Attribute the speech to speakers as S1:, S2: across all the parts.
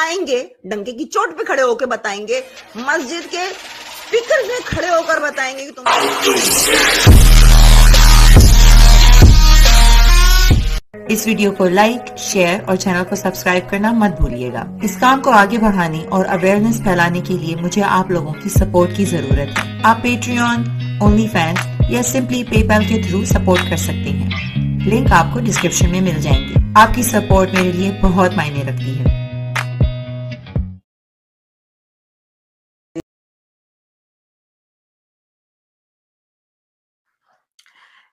S1: बताएँगे, डंके की चोट पे खड़े होकर बताएँगे, मस्जिद के स्पीकर में खड़े होकर बताएँगे कि तुम
S2: इस वीडियो को लाइक, शेयर और चैनल को सब्सक्राइब करना मत भूलिएगा। इस काम को आगे बढ़ाने और अवेयरनेस फैलाने के लिए मुझे आप लोगों की सपोर्ट की ज़रूरत है। आप पेट्रियन ओनली फैंस या सिंपली पेपैल के थ्रू सपोर्ट कर सकते हैं। लिंक आपको डिस्क्रिप्शन में मिल जाएँगे। आपकी सपोर्ट मेरे लिए बहुत मायने रखती है।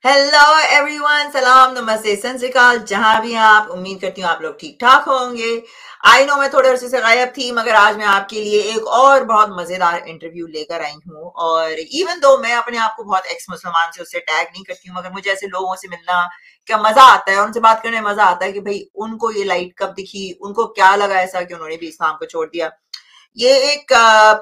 S1: हेलो एवरीवन सलाम नमस्ते संस्कार जहाँ भी आप, उम्मीद करती हूँ आप लोग ठीक ठाक होंगे। आई नो मैं थोड़े अरसे से गायब थी, मगर आज मैं आपके लिए एक और बहुत मज़ेदार इंटरव्यू लेकर आई हूँ। और इवन दो मैं अपने आप को बहुत एक्स मुसलमान से उससे टैग नहीं करती हूँ, मगर मुझे ऐसे लोगों से मिलना क्या मज़ा आता है? उनसे बात करने में मज़ा आता है कि भाई, उनको ये लाइट कब दिखी? उनको क्या लगा ऐसा कि उन्होंने भी इस्लाम को छोड़ दिया? ये एक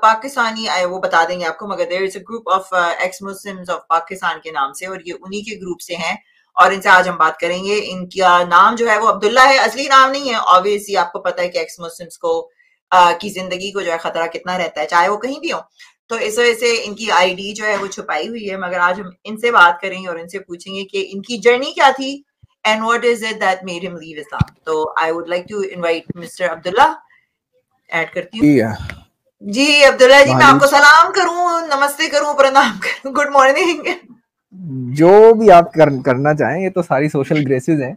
S1: पाकिस्तानी वो बता देंगे आपको मगर there is a group of ex Muslims of Pakistan के नाम से और ये उन्हीं के ग्रुप से हैं और इनसे आज हम बात करेंगे। इनका नाम जो है वो अब्दुल्ला है असली नाम नहीं है। ऑब्वियसली आपको पता है कि एक्स मुस्लिम्स को आ, की ज़िंदगी को जो है खतरा कितना रहता है चाहे वो कहीं भी हो। तो इस वजह से इनकी आईडी जो है वो छुपाई हुई है मगर आज हम इनसे बात करेंगे और इनसे पूछेंगे कि इनकी जर्नी क्या थी and what is it that made him leave Islam तो I would like to invite mister Abdullah add करती हूँ। जी अब्दुल्ला जी मैं आपको सलाम करूँ नमस्ते करूँ प्रणाम करूँ गुड मॉर्निंग।
S3: जो भी आप कर, करना चाहें ये तो सारी सोशल ग्रेसेस हैं।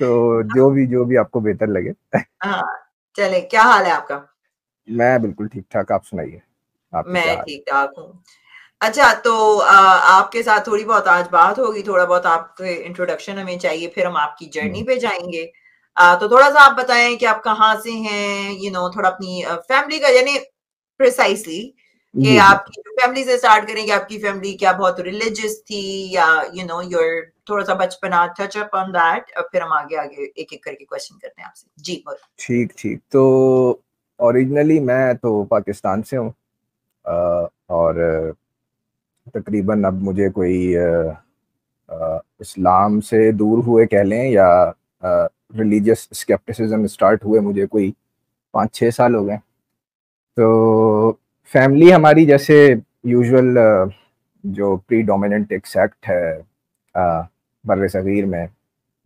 S3: तो जो भी जो भी आपको बेहतर लगे।
S1: हाँ चले क्या हाल है आपका?
S3: मैं बिल्कुल ठीक ठाक आप सुनाइए।
S1: मैं ठीक ठाक हूँ। अच्छा तो आ, आपके साथ थोड़ी बहुत आज बात होगी थोड़ा बहुत आपके इंट्रोडक्शन हमें चाहिए फिर हम आपकी जर्नी हम्म। पे जाएँगे। तो थोड़ा सा आप बताएँ कि आप कहाँ से हैं यू you नो know, थोड़ा अपनी फैमिली का यानी प्रिसाइसली कि आपकी फैमिली से स्टार्ट करेंगे आपकी फैमिली क्या बहुत रिलीजियस थी या यू नो योर थोड़ा सा बचपना टच अप ऑन दैट और फिर हम आगे आगे एक एक करके क्वेश्चन करते हैं आपसे। जी बोल।
S3: ठीक ठीक। तो ओरिजिनली मैं तो पाकिस्तान से हूँ और तकरीबन अब मुझे कोई इस्लाम से दूर हुए कह लें या रिलीजियस स्केप्टिसिज्म स्टार्ट हुए मुझे कोई पाँच छः साल हो गए। तो फैमिली हमारी जैसे यूजुअल जो प्री डोमिनेंट एक सेक्ट है बर सग़ीर में,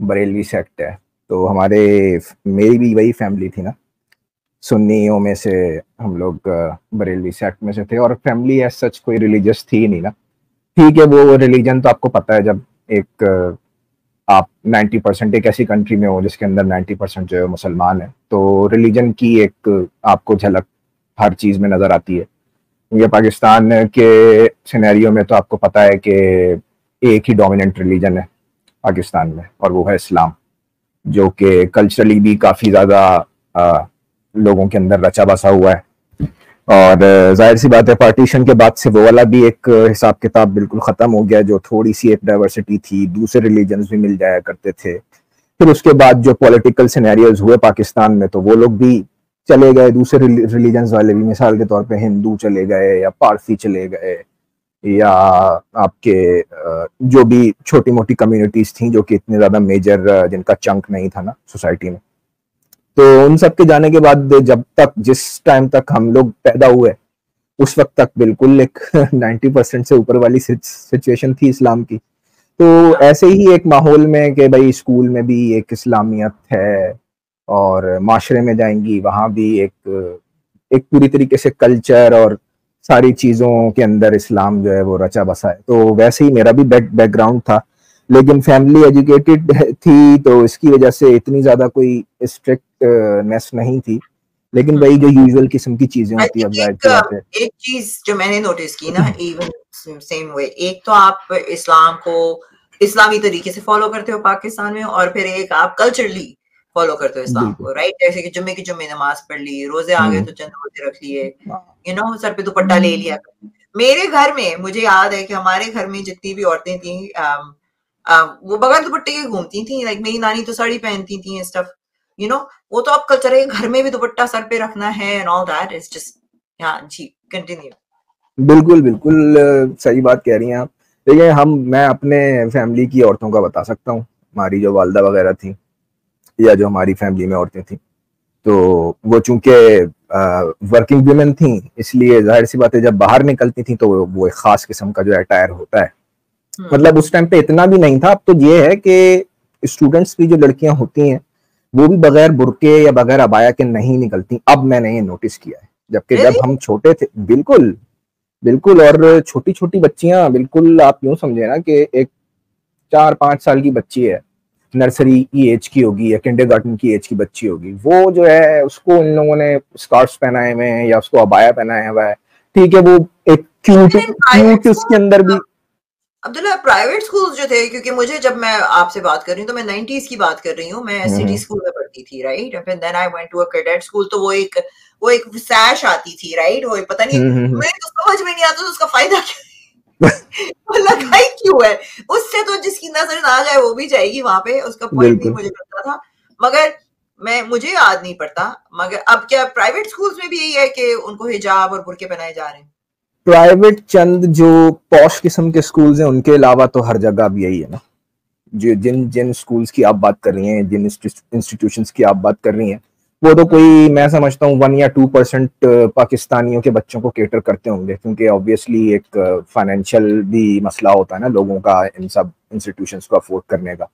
S3: बरेलवी सेक्ट है तो हमारे मेरी भी वही फैमिली थी ना। सुन्नियों में से हम लोग बरेलवी सेक्ट में से थे और फैमिली एज सच कोई रिलीजियस थी नहीं ना। ठीक है, वो रिलीजन तो आपको पता है जब एक आप 90 परसेंट एक ऐसी कंट्री में हो जिसके अंदर 90 परसेंट जो है मुसलमान है तो रिलीजन की एक आपको झलक हर चीज़ में नज़र आती है। ये पाकिस्तान के सिनेरियो में तो आपको पता है कि एक ही डोमिनेंट रिलीजन है पाकिस्तान में, और वो है इस्लाम, जो कि कल्चरली भी काफ़ी ज़्यादा लोगों के अंदर रचा बसा हुआ है। और ज़ाहिर सी बात है पार्टीशन के बाद से वो वाला भी एक हिसाब किताब बिल्कुल ख़त्म हो गया, जो थोड़ी सी एक डाइवर्सिटी थी, दूसरे रिलीजन भी मिल जाया करते थे। फिर उसके बाद जो पॉलिटिकल सिनेरियोज हुए पाकिस्तान में तो वो लोग भी चले गए, दूसरे रिलीजन वाले भी, मिसाल के तौर पे हिंदू चले गए, या पारसी चले गए, या आपके जो भी छोटी मोटी कम्युनिटीज थी, जो कि इतने ज़्यादा मेजर जिनका चंक नहीं था ना सोसाइटी में। तो उन सब के जाने के बाद जब तक, जिस टाइम तक हम लोग पैदा हुए, उस वक्त तक बिल्कुल एक 90 परसेंट से ऊपर वाली सिचुएशन थी इस्लाम की। तो ऐसे ही एक माहौल में कि भाई स्कूल में भी एक इस्लामियत है और माशरे में जाएँगी, वहाँ भी एक एक पूरी तरीके से कल्चर और सारी चीज़ों के अंदर इस्लाम जो है वो रचा बसा है। तो वैसे ही मेरा भी बैक बैकग्राउंड था। लेकिन फैमिली एजुकेटेड थी तो इसकी वजह से इतनी ज़्यादा कोई स्ट्रिक्टनेस नहीं थी। लेकिन वही जो यूजुअल किस्म की चीज़ें होती है
S1: एक, एक चीज़ जो मैंने नोटिस की ना इवन सेम वे एक तो आप इस्लाम को इस्लामी तरीके से फॉलो करते हो पाकिस्तान में और फिर एक आप कल्चरली फॉलो करते हो इस्लाम को राइट जैसे कि जुम्मे की जुम्मे नमाज़ पढ़ ली रोज़े आ गए हम्म। तो चंद रोज़े रख लिए यू नो सर पे दुपट्टा ले लिया। मेरे घर में मुझे याद है कि हमारे घर में जितनी भी औरतें थी वो बगैर दुपट्टे के घूमती थी लाइक मेरी नानी तो साड़ी पहनती थी स्टफ़ यू नो वो तो अब कल्चर है, घर में भी दुपट्टा सर पे रखना है and all that is just ji continue
S3: बिल्कुल बिल्कुल, सही बात कह रही हैं आप। देखिए, हम, मैं अपने फैमिली की औरतों का बता सकता हूँ, हमारी जो वालदा वगैरह थी, या जो हमारी फैमिली में औरतें थी। तो वो चूँकि वर्किंग वुमेन थी, इसलिए ज़ाहिर सी बात है, जब बाहर निकलती थी तो वो एक खास किस्म का जो अटायर होता है। मतलब उस टाइम पे इतना भी नहीं था। अब तो ये है कि स्टूडेंट्स की जो लड़कियाँ होती हैं वो भी बगैर बुरके या बगैर अबाया के नहीं निकलती। अब मैंने ये नोटिस किया है। जबकि जब हम छोटे थे बिल्कुल बिल्कुल और छोटी छोटी बच्चियाँ बिल्कुल आप यूँ समझे ना कि एक चार पाँच साल की बच्ची है नर्सरी की एज की होगी या किंडर गार्डन की एज की बच्ची होगी वो जो है उसको इन लोगों ने स्कार्ट्स पहनाए हुए हैं या उसको अबाया पहनाया हुआ है। ठीक है वो एक क्यूट क्यूट उसके अंदर भी
S1: अब्दुल्ला प्राइवेट स्कूल्स जो थे क्योंकि मुझे जब मैं आपसे बात कर रही हूँ तो मैं नाइनटीज की बात कर रही हूँ। मैं सिटी हम्म। स्कूल में पढ़ती थी right then I went to a cadet school तो वो एक वो एक सैश आती थी राइट वो पता नहीं हम्म, हम्म, मुझे तो समझ में नहीं आता तो उसका फ़ायदा क्या लगाई क्यों है? उससे तो जिसकी नज़र ना जाए वो भी जाएगी वहाँ पे उसका पॉइंट नहीं मुझे लगता था। मगर मैं मुझे याद नहीं पड़ता मगर अब क्या प्राइवेट स्कूल्स में भी यही है कि उनको हिजाब और बुरके पहनाए जा रहे हैं?
S3: प्राइवेट चंद जो पॉश किस्म के स्कूल्स हैं, उनके अलावा तो हर जगह अब यही है ना। जो जिन जिन स्कूल्स की आप बात कर रही हैं, जिन इंस्टीट्यूशन की आप बात कर रही हैं, वो तो कोई, मैं समझता हूँ वन या टू परसेंट पाकिस्तानियों के बच्चों को केटर करते होंगे, क्योंकि ऑब्वियसली एक फाइनेंशियल भी मसला होता है ना लोगों का इन सब इंस्टीट्यूशंस को अफोर्ड करने का।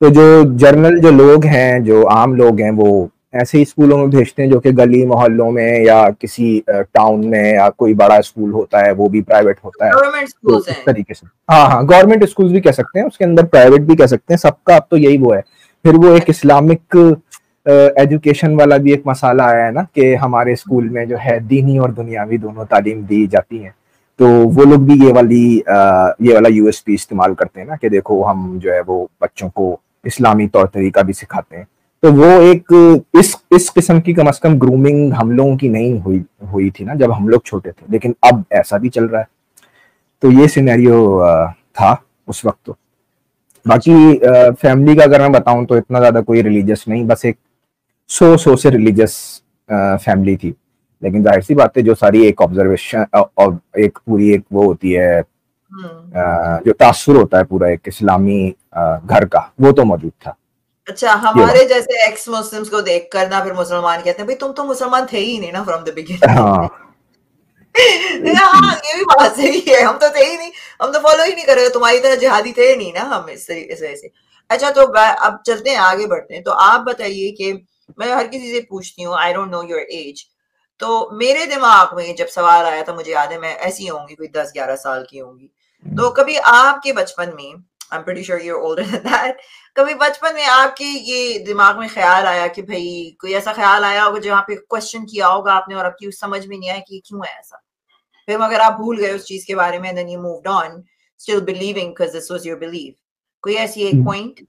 S3: तो जो जर्नल जो लोग हैं, जो आम लोग हैं, वो ऐसे ही स्कूलों में भेजते हैं जो कि गली मोहल्लों में या किसी टाउन में या कोई बड़ा स्कूल होता है वो भी प्राइवेट होता है। तो इस तरीके से। हाँ हाँ गवर्नमेंट स्कूल भी कह सकते हैं उसके अंदर प्राइवेट भी कह सकते हैं सबका अब तो यही वो है। फिर वो एक इस्लामिक एजुकेशन वाला भी एक मसाला आया है ना कि हमारे स्कूल में जो है दीनी और दुनियावी दोनों तालीम दी जाती है। तो वो लोग भी ये वाली आ, ये वाला यूएसपी इस्तेमाल करते हैं ना कि देखो हम जो है वो बच्चों को इस्लामी तौर तरीका भी सिखाते हैं। तो वो एक इस इस किस्म की कम अज कम ग्रूमिंग हम लोगों की नहीं हुई हुई थी ना जब हम लोग छोटे थे। लेकिन अब ऐसा भी चल रहा है। तो ये सिनेरियो था उस वक्त तो। बाकी फैमिली का अगर मैं बताऊँ तो इतना ज़्यादा कोई रिलीजियस नहीं बस एक सो सो से रिलीजियस फैमिली थी। लेकिन ज़ाहिर सी बात है जो सारी एक ऑब्जर्वेशन एक पूरी एक वो होती है हम्म। जो तासुर होता है पूरा एक इस्लामी घर का वो तो मौजूद था।
S1: अच्छा हमारे जैसे एक्स मुस्लिम्स को देख कर ना फिर मुसलमान कहते हैं भाई तुम तो मुसलमान थे ही नहीं ना फ्रॉम द बिगिनिंग हाँ। ये भी बात सही है हम तो थे ही नहीं हम तो फॉलो ही नहीं कर रहे तुम्हारी तरह जिहादी थे नहीं ना हम इस से। अच्छा तो अब चलते हैं आगे बढ़ते हैं। तो आप बताइए कि मैं हर किसी से पूछती हूँ I don't know your age तो मेरे दिमाग में जब सवाल आया था मुझे याद है मैं ऐसी होंगी कोई दस ग्यारह साल की होंगी। तो कभी आपके बचपन में I am pretty sure you older than that कभी बचपन में आपके ये दिमाग में ख्याल आया कि भाई कोई ऐसा ख्याल आया होगा जहाँ पे क्वेश्चन किया होगा आपने और आपकी समझ में नहीं आया कि क्यों है ऐसा? फिर अगर आप भूल गए उस चीज़ के बारे में then you moved on still believing because this was your belief कोई ऐसी एक पॉइंट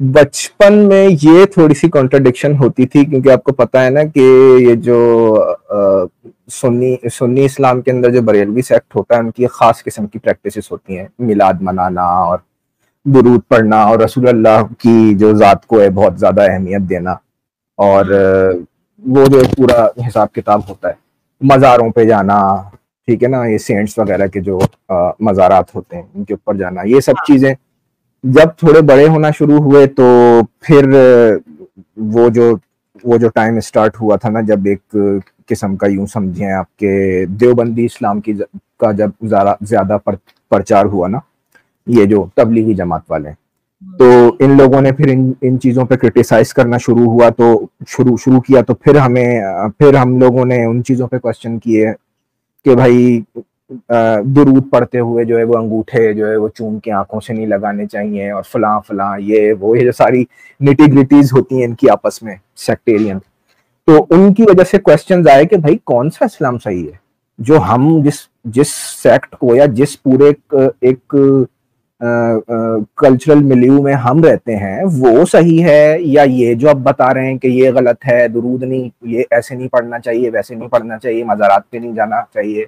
S3: बचपन में ये थोड़ी सी कॉन्ट्रडिक्शन होती थी क्योंकि आपको पता है ना कि ये जो सुन्नी सुन्नी इस्लाम के अंदर जो बरेलवी सेक्ट होता है उनकी खास किस्म की प्रैक्टिसेस होती हैं। मिलाद मनाना और दुरूद पढ़ना और रसूल अल्लाह की जो ज़ात को है बहुत ज़्यादा अहमियत देना और वो जो पूरा हिसाब किताब होता है मज़ारों पे जाना ठीक है ना ये सेंट्स वगैरह के जो मज़ारात होते हैं उनके ऊपर जाना ये सब हाँ। चीज़ें जब थोड़े बड़े होना शुरू हुए तो फिर वो जो वो जो टाइम स्टार्ट हुआ था ना जब एक किस्म का यूँ समझे आपके देवबंदी इस्लाम की का जब ज़्यादा प्रचार हुआ ना ये जो तबलीगी जमात वाले तो इन लोगों ने फिर इन इन चीज़ों पे क्रिटिसाइज करना शुरू हुआ तो शुरू शुरू किया तो फिर हमें फिर हम लोगों ने उन चीज़ों पे क्वेश्चन किए कि भाई दुरूद पढ़ते हुए जो है वो अंगूठे जो है वो चूम के आँखों से नहीं लगाने चाहिए और फला फला ये वो ये जो सारी निटी ग्रिटीज होती हैं इनकी आपस में सेक्टेरियन तो उनकी वजह से क्वेश्चन आए कि भाई कौन सा इस्लाम सही है? जो हम जिस जिस सेक्ट को या जिस पूरे एक, एक कल्चरल मिल्यू में हम रहते हैं वो सही है या ये जो अब बता रहे हैं कि ये गलत है दुरूद नहीं ये ऐसे नहीं पढ़ना चाहिए वैसे नहीं पढ़ना चाहिए मज़ारात पे नहीं जाना चाहिए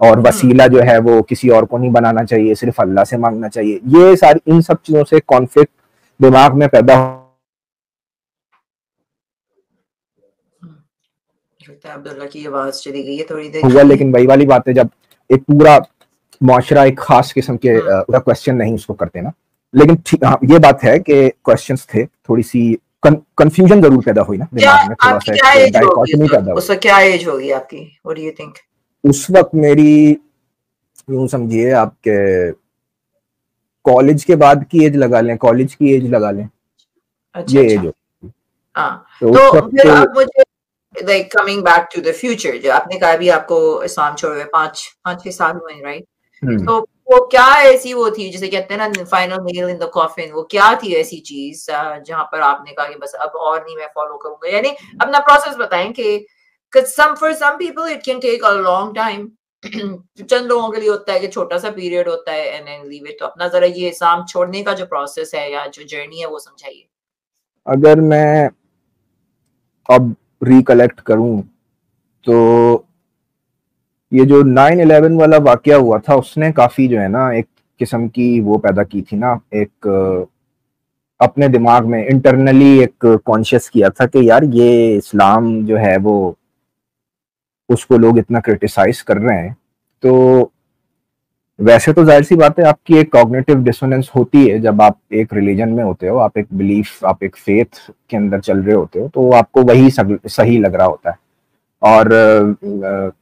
S3: और हम्म। वसीला जो है वो किसी और को नहीं बनाना चाहिए सिर्फ़ अल्लाह से मांगना चाहिए ये सारी इन सब चीज़ों से कॉन्फ्लिक्ट दिमाग में पैदा हुआ लेकिन वही वाली बात है जब एक पूरा मुआशरा एक खास किस्म के हम्म। क्वेश्चन नहीं उसको करते ना। लेकिन हाँ ये बात है कि क्वेश्चंस थे थोड़ी सी कंफ्यूजन ज़रूर पैदा हुई ना दिमाग में थोड़ा सा
S1: क्या एज होगी?
S3: पैदा
S1: उस वक्त क्या एज होगी आपकी? व्हाट डू यू थिंक
S3: उस वक्त मेरी यूँ समझिए आपके कॉलेज के बाद की एज लगा लें कॉलेज की एज लगा लें।
S1: अच्छा
S3: ये
S1: अच्छा।
S3: एज हो
S1: हाँ
S3: तो
S1: तो फिर अब मुझे like coming back to the future जो आपने कहा भी आपको इस्लाम छोड़े हुए पाँच पाँच छह साल हुए राइट तो वो क्या ऐसी वो थी जिसे कहते हैं ना final nail in the coffin वो क्या थी ऐसी चीज़ जहाँ पर आपने कहा कि बस अब और नहीं मैं फॉलो करूँगा? यानी अपना प्रोसेस बताएँ कि some for some people it can take a long time चंद लोगों के लिए होता है कि छोटा सा पीरियड होता है एंड देन लीव इट तो अपना जरा ये शाम छोड़ने का जो प्रोसेस है या जो जर्नी है वो समझाइए।
S3: अगर मैं अब रिकलेक्ट करूँ तो ये जो 9/11 वाला वाकया हुआ था, उसने काफ़ी जो है ना, एक किस्म की वो पैदा की थी ना, एक अपने दिमाग में इंटरनली एक कॉन्शियस किया था कि यार ये इस्लाम जो है वो, उसको लोग इतना क्रिटिसाइज कर रहे हैं। तो वैसे तो ज़ाहिर सी बात है, आपकी एक कॉग्नेटिव डिसोनेंस होती है जब आप एक रिलीजन में होते हो, आप एक बिलीफ आप एक फेथ के अंदर चल रहे होते हो तो आपको वही सही लग रहा होता है। और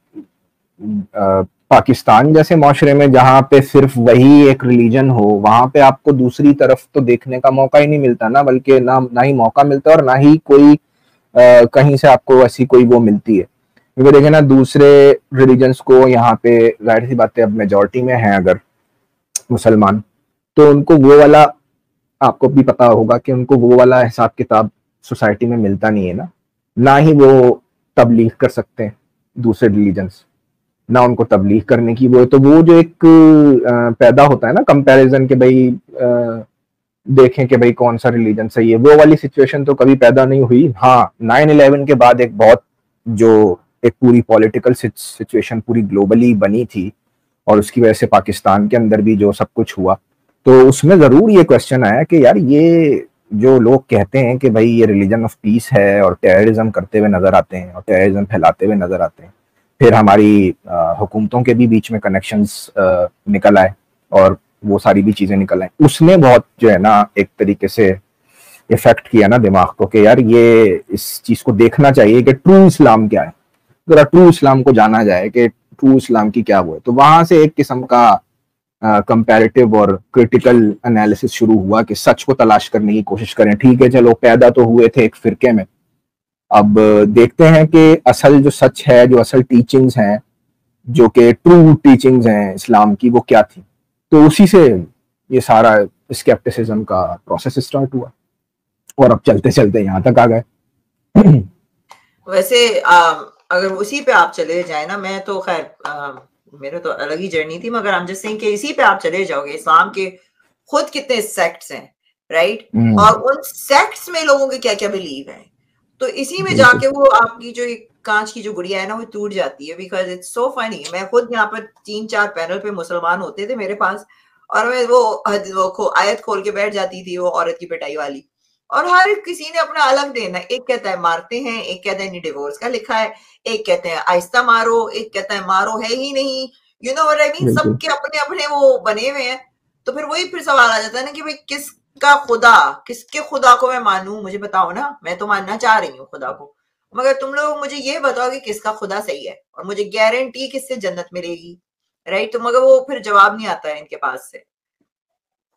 S3: पाकिस्तान जैसे माशरे में जहाँ पे सिर्फ़ वही एक रिलीजन हो वहाँ पे आपको दूसरी तरफ़ तो देखने का मौका ही नहीं मिलता ना बल्कि ना ना ही मौका मिलता और ना ही कोई अ, कहीं से आपको ऐसी कोई वो मिलती है। क्योंकि देखे ना दूसरे रिलीजन्स को यहाँ पे ज़ाहिर सी बातें अब मेजोरिटी में है अगर मुसलमान तो उनको वो वाला आपको भी पता होगा कि उनको वो वाला हिसाब किताब सोसाइटी में मिलता नहीं है ना। ना ही वो तबलीग कर सकते हैं दूसरे रिलीजन्स ना उनको तबलीग करने की वो है। तो वो जो एक पैदा होता है ना कंपैरिजन के भाई देखें कि भाई कौन सा रिलीजन सही है। वो वाली सिचुएशन तो कभी पैदा नहीं हुई। हाँ नाइन इलेवन के बाद एक बहुत जो एक पूरी पॉलिटिकल सिचुएशन पूरी ग्लोबली बनी थी और उसकी वजह से पाकिस्तान के अंदर भी जो सब कुछ हुआ। तो उसमें ज़रूर ये क्वेश्चन आया कि यार ये जो लोग कहते हैं कि भाई ये रिलीजन ऑफ़ पीस है और टेररिज्म करते हुए नज़र आते हैं और टेररिज्म फैलाते हुए नज़र आते हैं। फिर हमारी हुकूमतों के भी बीच में कनेक्शंस निकल आए और वो सारी भी चीज़ें निकल आई। उसने बहुत जो है ना, एक तरीके से इफ़ेक्ट किया ना दिमाग को कि यार ये इस चीज़ को देखना चाहिए कि ट्रू इस्लाम क्या है। जरा ट्रू इस्लाम को जाना जाए कि ट्रू इस्लाम की क्या वो है तो वहाँ से एक किस्म का कंपैरेटिव और क्रिटिकल एनालिसिस शुरू हुआ कि सच को तलाश करने की कोशिश करें। ठीक है, चलो, पैदा तो हुए थे एक फिरके में अब देखते हैं कि असल जो सच है जो असल टीचिंग्स हैं जो कि ट्रू टीचिंग्स हैं इस्लाम की वो क्या थी? तो उसी से ये सारा स्केप्टिसिज्म का प्रोसेस स्टार्ट हुआ और अब चलते चलते यहाँ तक आ गए।
S1: वैसे अम, अगर उसी पे आप चले जाए ना मैं तो खैर मेरे तो अलग ही जर्नी थी मगर हम जस्ट कि इसी पे आप चले जाओगे इस्लाम के खुद कितने सेक्ट्स हैं राइट
S3: हम्म,
S1: और उन सेक्ट्स में लोगों के क्या क्या बिलीव है? तो इसी में जाके वो आपकी जो कांच की जो गुड़िया है ना वो टूट जाती है बिकॉज़ इट्स सो फनी मैं खुद यहाँ पर तीन चार पैनल पे मुसलमान होते थे मेरे पास और मैं वो वो खो, आयत खोल के बैठ जाती थी वो औरत की पिटाई वाली। और हर किसी ने अपना अलग देना एक कहता है मारते हैं। एक कहता है नहीं डिवोर्स का लिखा है। एक कहते हैं आहिस्ता मारो। एक कहता है मारो है ही नहीं। यू नो आई मीन सबके अपने अपने वो बने हुए हैं। तो फिर वही फिर सवाल आ जाता है ना कि भाई किसका खुदा, किसके खुदा को मैं मानू? मुझे बताओ ना। मैं तो मानना चाह रही हूँ खुदा को। मगर तुम लोग मुझे ये बताओ कि किसका खुदा सही है और मुझे गारंटी किससे जन्नत मिलेगी? राइट तो मगर वो फिर जवाब नहीं आता है इनके पास से।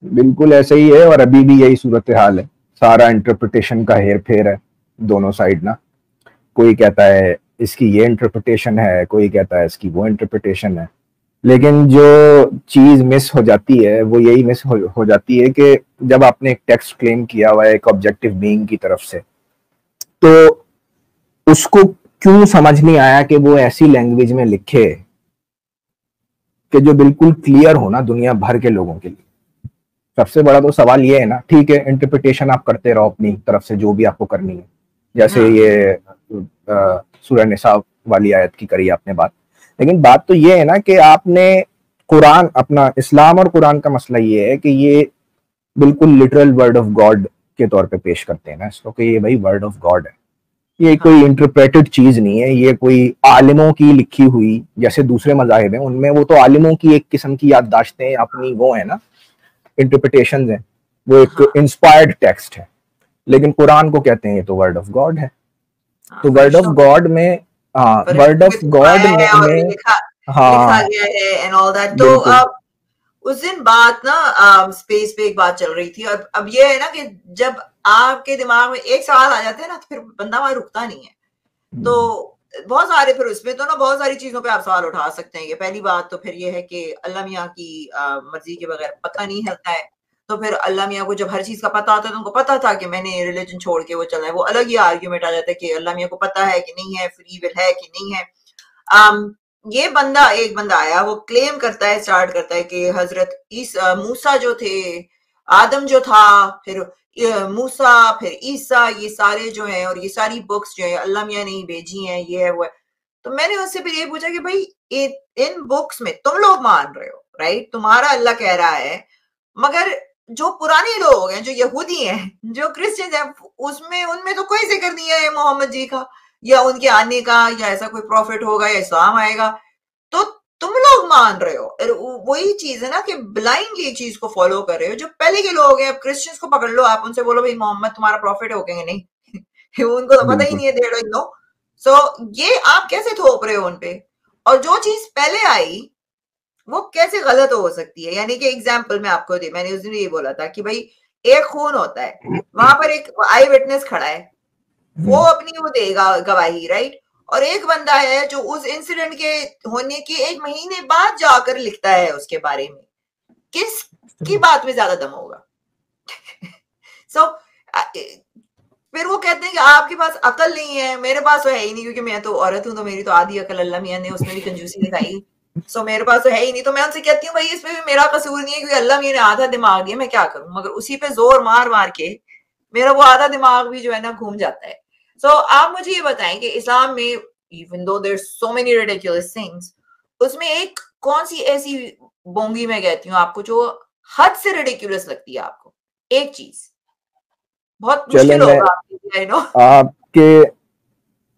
S3: बिल्कुल ऐसे ही है और अभी भी यही सूरत हाल है। सारा इंटरप्रिटेशन का हेर फेर है दोनों साइड ना। कोई कहता है इसकी ये इंटरप्रिटेशन है, कोई कहता है इसकी वो इंटरप्रिटेशन है। लेकिन जो चीज़ मिस हो जाती है वो यही मिस हो, हो जाती है कि जब आपने एक टेक्स्ट क्लेम किया हुआ है एक ऑब्जेक्टिव बीइंग की तरफ़ से तो उसको क्यों समझ नहीं आया कि वो ऐसी लैंग्वेज में लिखे कि जो बिल्कुल क्लियर हो ना दुनिया भर के लोगों के लिए सबसे बड़ा तो सवाल ये है ना ठीक है इंटरप्रिटेशन आप करते रहो अपनी तरफ़ से जो भी आपको करनी है जैसे
S1: हाँ।
S3: ये सूरह निसा वाली आयत की करी आपने बात लेकिन बात तो ये है ना कि आपने कुरान अपना इस्लाम और कुरान का मसला ये है कि ये बिल्कुल लिटरल वर्ड ऑफ़ गॉड के तौर पे पेश करते हैं ना इसको कि ये भाई वर्ड ऑफ़ गॉड है। ये कोई इंटरप्रेटेड चीज़ नहीं है ये कोई आलिमों की लिखी हुई जैसे दूसरे मजाहिब हैं उनमें वो तो आलिमों की एक किस्म की याददाश्तें अपनी वो है ना इंटरप्रिटेशन है वो एक
S1: हाँ।
S3: इंस्पायर्ड टेक्स्ट है। लेकिन कुरान को कहते हैं ये तो वर्ड ऑफ़ गॉड है।
S1: हाँ,
S3: तो वर्ड ऑफ़ गॉड में हाँ वर्ड ऑफ़ गॉड में,
S1: है। एंड ऑल दैट तो अब उस दिन बात ना स्पेस पे एक बात चल रही थी। और अब ये है ना कि जब आपके दिमाग में एक सवाल आ जाता है ना तो फिर बंदा वहाँ रुकता नहीं है। तो
S3: हम्म,
S1: बहुत सारे फिर उसमें तो ना बहुत सारी चीज़ों पे आप सवाल उठा सकते हैं। ये पहली बात तो फिर ये है कि अल्लाह मियाँ की अ, मर्ज़ी के बगैर पता नहीं हिलता है। तो फिर अल्लाह मियाँ को जब हर चीज़ का पता होता है तो उनको पता था कि मैंने रिलीजन छोड़ के वो चलना है। वो अलग ही आर्ग्यूमेंट आ जाता है कि अल्लाह मियाँ को पता है कि नहीं है फ्री विल है कि नहीं है। Um, ये बंदा एक बंदा आया वो क्लेम करता है स्टार्ट करता है कि हज़रत इस मूसा जो थे आदम जो था फिर मूसा फिर ईसा ये सारे जो हैं और ये सारी बुक्स जो है अल्लाह मियाँ ने ही भेजी हैं ये है वो है। तो मैंने उससे फिर ये पूछा कि भाई इन बुक्स में तुम लोग मान रहे हो राइट तुम्हारा अल्लाह कह रहा है मगर जो पुराने लोग हैं जो यहूदी हैं जो क्रिश्चियन हैं उसमें उनमें तो कोई ज़िक्र नहीं है मोहम्मद जी का या उनके आने का या ऐसा कोई प्रॉफिट होगा या इस्लाम आएगा। तो तुम लोग मान रहे हो वही चीज़ है ना कि ब्लाइंडली एक चीज़ को फॉलो कर रहे हो जो पहले के लोग हैं अब क्रिश्चियंस को पकड़ लो आप उनसे बोलो भाई मोहम्मद तुम्हारा प्रॉफिट हो कहेंगे नहीं? उनको तो पता ही नहीं है नो सो ये आप कैसे थोप रहे हो उनपे? और जो चीज़ पहले आई वो कैसे गलत हो सकती है? यानी कि एग्ज़ाम्पल मैं आपको दे मैंने उस दिन ये बोला था कि भाई एक खून होता है वहाँ पर एक आई विटनेस खड़ा है। वो
S3: हम्म,
S1: अपनी वो देगा गवाही राइट और एक बंदा है जो उस इंसिडेंट के होने के एक महीने बाद जाकर लिखता है उसके बारे में। किस की बात में ज़्यादा दम होगा? सो so, फिर वो कहते हैं कि आपके पास अकल नहीं है मेरे पास तो है ही नहीं क्योंकि मैं तो औरत हूँ तो मेरी तो आधी अकल अल्लाह मियाँ ने उसमें भी कंजूसी दिखाई। सो मेरे पास तो है ही नहीं। तो मैं उनसे कहती हूँ भाई इसमें भी मेरा कसूर नहीं है क्योंकि अल्लाह ने आधा दिमाग दिया मैं क्या करूँ? मगर उसी पे ज़ोर मार मार के मेरा वो आधा दिमाग भी जो है ना घूम जाता है। सो so, आप मुझे ये बताएँ कि इस्लाम में even though there so many ridiculous things उसमें एक कौन सी ऐसी बोंगी मैं कहती हूँ आपको जो हद से रिडिकुलस लगती है आपको? एक चीज़। बहुत मुश्किल होगा आपके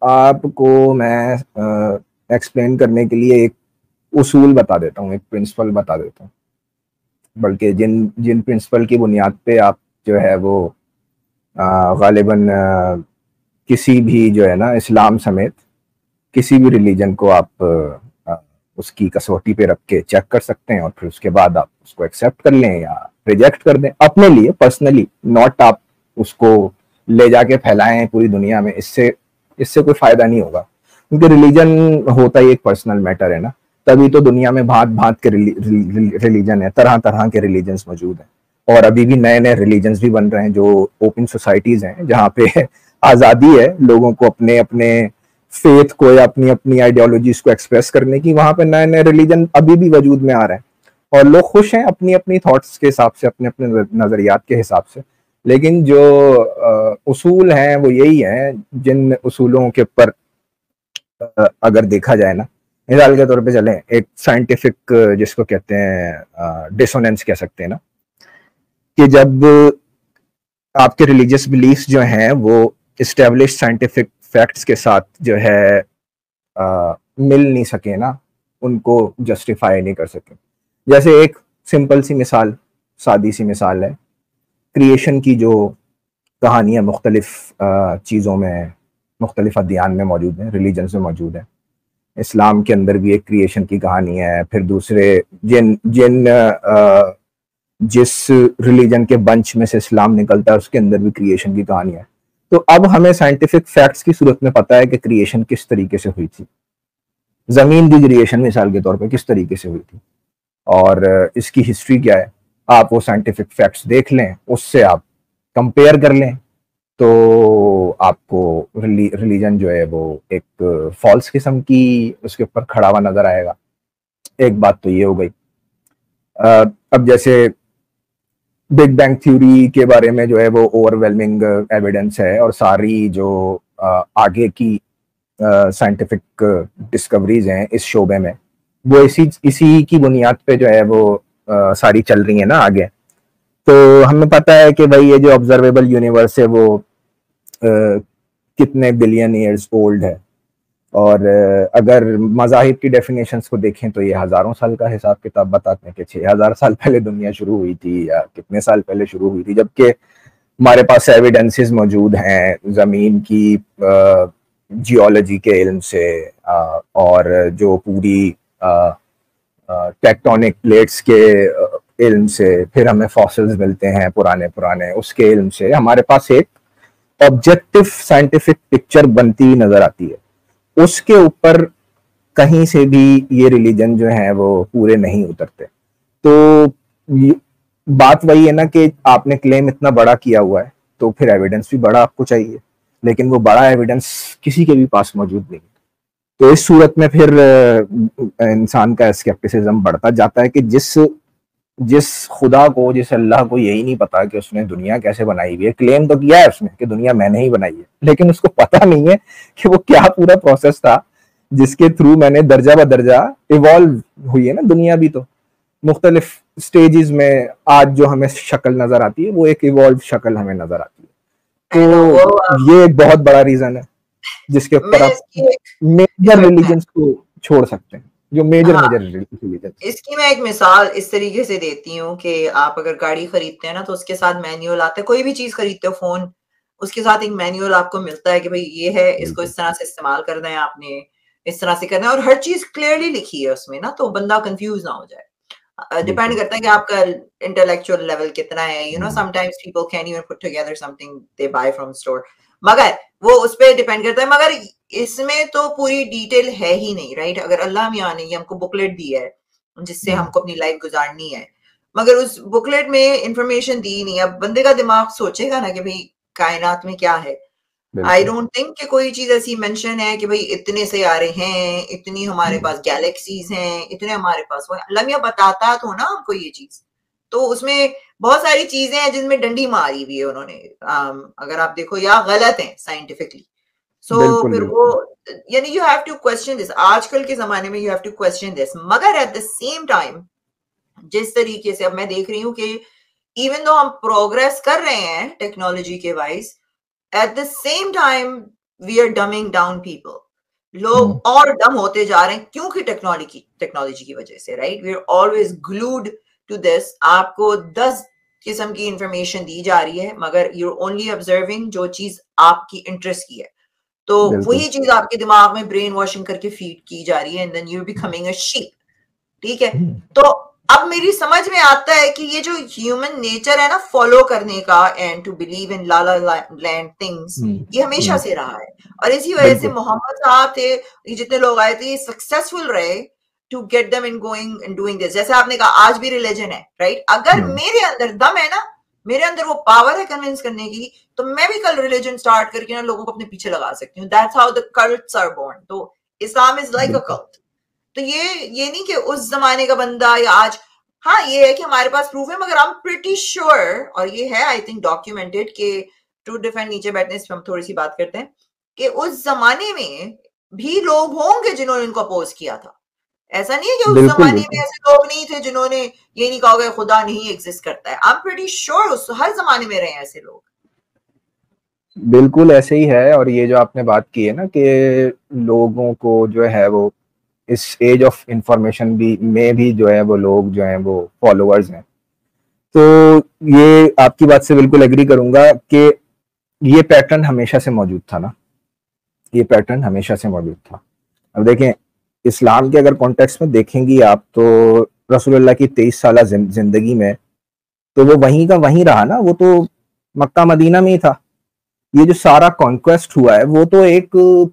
S3: आपको मैं एक्सप्लेन करने के लिए एक उसूल बता देता हूँ एक प्रिंसिपल बता देता हूँ। बल्कि जिन जिन प्रिंसिपल की बुनियाद पे आप जो है वो गालिबा किसी भी जो है ना इस्लाम समेत किसी भी रिलीजन को आप अ, उसकी कसौटी पे रख के चेक कर सकते हैं और फिर उसके बाद आप उसको एक्सेप्ट कर लें या रिजेक्ट कर दें। अपने लिए पर्सनली नॉट आप उसको ले जाके फैलाएँ पूरी दुनिया में इससे इससे कोई फ़ायदा नहीं होगा। क्योंकि रिलीजन होता ही एक पर्सनल मैटर है ना। तभी तो दुनिया में भांत भांत के रिलीजन है तरह तरह के रिलीजन मौजूद हैं। और अभी भी नए नए रिलीजन भी बन रहे हैं जो ओपन सोसाइटीज हैं, जहाँ पे आज़ादी है, लोगों को अपने अपने फेथ को या अपनी अपनी आइडियोलॉजीज को एक्सप्रेस करने की, वहाँ पे नए नए रिलीजन अभी भी वजूद में आ रहे हैं। और लोग खुश हैं अपनी अपनी थॉट्स के हिसाब से अपने अपने नजरियात के हिसाब से। लेकिन जो उसूल हैं, वो यही हैं, जिन उसूलों के ऊपर अगर देखा जाए ना मिसाल के तौर पे चलें एक साइंटिफिक जिसको कहते हैं डिसोनेंस कह सकते हैं ना कि जब आपके रिलीजियस बिलीफ्स जो हैं वो इस्टेब्लिश साइंटिफिक फैक्ट्स के साथ जो है अ, मिल नहीं सके ना उनको जस्टिफाई नहीं कर सके। जैसे एक सिंपल सी मिसाल सादी सी मिसाल है। क्रिएशन की जो कहानियाँ मुख्तलिफ़ चीज़ों में मुख्तलिफ़ अदियान में मौजूद हैं रिलीजन्स में मौजूद हैं। इस्लाम के अंदर भी एक क्रिएशन की कहानी है फिर दूसरे जिन जिन अ, जिस रिलीजन के बंच में से इस्लाम निकलता है उसके अंदर भी क्रिएशन की कहानी है। तो अब हमें साइंटिफिक फैक्ट्स की सूरत में पता है कि क्रिएशन किस तरीके से हुई थी। ज़मीन की क्रिएशन मिसाल के तौर पर किस तरीके से हुई थी। और इसकी हिस्ट्री क्या है आप वो साइंटिफिक फैक्ट्स देख लें उससे आप कंपेयर कर लें। तो आपको रिलीजन जो है वो एक फॉल्स किस्म की उसके ऊपर खड़ा हुआ नज़र आएगा। एक बात तो ये हो गई। अब जैसे बिग बैंग थ्योरी के बारे में जो है वो ओवरवेलमिंग एविडेंस है और सारी जो आगे की साइंटिफिक डिस्कवरीज हैं इस शोबे में वो इसी इसी की बुनियाद पे जो है वो अ, सारी चल रही है ना आगे। तो हमें पता है कि भाई ये जो ऑब्जर्वेबल यूनिवर्स है वो कितने बिलियन ईयर्स ओल्ड है। और अगर मजाहिब की डेफिनेशंस को देखें तो ये हज़ारों साल का हिसाब किताब बताते हैं कि छह हज़ार साल पहले दुनिया शुरू हुई थी या कितने साल पहले शुरू हुई थी, जबकि हमारे पास एविडेंसेस मौजूद हैं ज़मीन की जियोलॉजी के इल्म से और जो पूरी टेक्टोनिक प्लेट्स के इल्म से फिर हमें फॉसिल्स मिलते हैं पुराने पुराने उसके इल्म से। हमारे पास एक ऑब्जेक्टिव साइंटिफिक पिक्चर बनती नज़र आती है। उसके ऊपर कहीं से भी ये रिलीजन जो है वो पूरे नहीं उतरते। तो बात वही है ना कि आपने क्लेम इतना बड़ा किया हुआ है तो फिर एविडेंस भी बड़ा आपको चाहिए। लेकिन वो बड़ा एविडेंस किसी के भी पास मौजूद नहीं। तो इस सूरत में फिर इंसान का स्केप्टिसिज्म बढ़ता जाता है कि जिस जिस खुदा को जिस अल्लाह को यही नहीं पता कि उसने दुनिया कैसे बनाई हुई है क्लेम तो किया है उसने कि दुनिया मैंने ही बनाई है लेकिन उसको पता नहीं है कि वो क्या पूरा प्रोसेस था जिसके थ्रू मैंने दर्जा ब दर्जा इवॉल्व हुई है ना दुनिया भी तो। मुख्तलिफ़ स्टेजेस में आज जो हमें शक्ल नज़र आती है वो एक इवॉल्व शक्ल हमें नज़र आती है। तो ये एक बहुत बड़ा रीजन है जिसके ऊपर आप मेजर रिलीजन को छोड़ सकते हैं। जो मेजर हाँ, मेजर
S1: इसकी मैं एक मिसाल इस तरीके से देती हूँ कि आप अगर गाड़ी खरीदते हैं ना तो उसके साथ मैनुअल आता है। कोई भी चीज़ खरीदते हो फ़ोन उसके साथ एक मैनुअल आपको मिलता है कि भाई ये है इसको इस तरह से इस्तेमाल करना है आपने इस तरह से करना है। और हर चीज़ क्लियरली लिखी है उसमें ना तो बंदा कंफ्यूज ना हो जाए। डिपेंड करता है कि आपका इंटेलेक्चुअल लेवल कितना है। You know sometimes people can even put together something they buy from store मगर वो उस पर डिपेंड करता है। मगर इसमें तो पूरी डिटेल है ही नहीं राइट अगर अल्लाह मियाँ ने हमको बुकलेट दी है जिससे हमको अपनी लाइफ गुजारनी है मगर उस बुकलेट में इंफॉर्मेशन दी नहीं। अब बंदे का दिमाग सोचेगा ना कि भाई कायनात में क्या है। आई डोंट थिंक कि कोई चीज़ ऐसी मेंशन है कि भाई इतने से आ रहे हैं इतनी हमारे पास गैलेक्सीज हैं इतने हमारे पास वो अल्लाह मियाँ बताता तो ना हमको ये चीज़। तो उसमें बहुत सारी चीज़ें हैं जिनमें डंडी मारी हुई है उन्होंने। um, अगर आप देखो या गलत है साइंटिफिकली सो so, फिर वो यानी you have to question this आजकल के जमाने में you have to question this मगर एट द सेम टाइम जिस तरीके से अब मैं देख रही हूँ कि इवन दो हम प्रोग्रेस कर रहे हैं टेक्नोलॉजी के wise at the same time we are dumbing down people लोग hmm. और डम होते जा रहे हैं क्योंकि टेक्नोलॉजी टेक्नोलॉजी की वजह से right we are always glued to this आपको दस किस्म की इंफॉर्मेशन दी जा रही है मगर यू ओनली ऑब्जर्विंग जो चीज़ आपकी इंटरेस्ट की है। तो वही चीज़ आपके दिमाग में ब्रेन वॉशिंग करके फ़ीड की जा रही है and then you becoming a sheep ठीक है? हम्म। तो अब मेरी समझ में आता है कि ये जो ह्यूमन नेचर है ना फॉलो करने का and to believe in la la land things ये हमेशा हम्म। से रहा है। और इसी वजह से मोहम्मद साहब थे ये जितने लोग आए थे सक्सेसफुल रहे to get them in going and doing this जैसे आपने कहा आज भी रिलीजन है राइट अगर हम्म। मेरे अंदर दम है ना मेरे अंदर वो पावर है कन्विंस करने की तो मैं भी कल रिलीजन स्टार्ट करके ना लोगों को अपने पीछे लगा सकती हूँ। That's how the cults are born तो Islam is like a cult तो ये ये नहीं कि उस जमाने का बंदा या आज हाँ ये है कि हमारे पास प्रूफ है मगर आई एम प्रिटी श्योर और ये है आई थिंक डॉक्यूमेंटेड कि टू डिफेंड नीचे बैठने से हम थोड़ी सी बात करते हैं कि उस जमाने में भी लोग होंगे जिन्होंने इनको अपोज किया था। ऐसा नहीं है कि उस जमाने में ऐसे लोग नहीं थे जिन्होंने ये नहीं कहा खुदा नहीं एग्जिस्ट करता है। आई एम प्रीटी श्योर उस हर जमाने में रहे ऐसे लोग।
S3: बिल्कुल ऐसे ही है और ये जो आपने बात की है ना कि लोगों को जो है वो इस एज ऑफ़ इंफॉर्मेशन भी में भी जो है वो लोग जो है वो फॉलोअर्स हैं। तो ये आपकी बात से बिल्कुल एग्री करूँगा कि ये पैटर्न हमेशा से मौजूद था ना। ये पैटर्न हमेशा से मौजूद था। अब देखें इस्लाम के अगर कॉन्टेक्स्ट में देखेंगी आप तो रसूलुल्लाह की तेईस साल ज़िंदगी में तो वो वहीं का वहीं रहा ना वो तो मक्का मदीना में ही था। ये जो सारा कॉन्क्वेस्ट हुआ है वो तो एक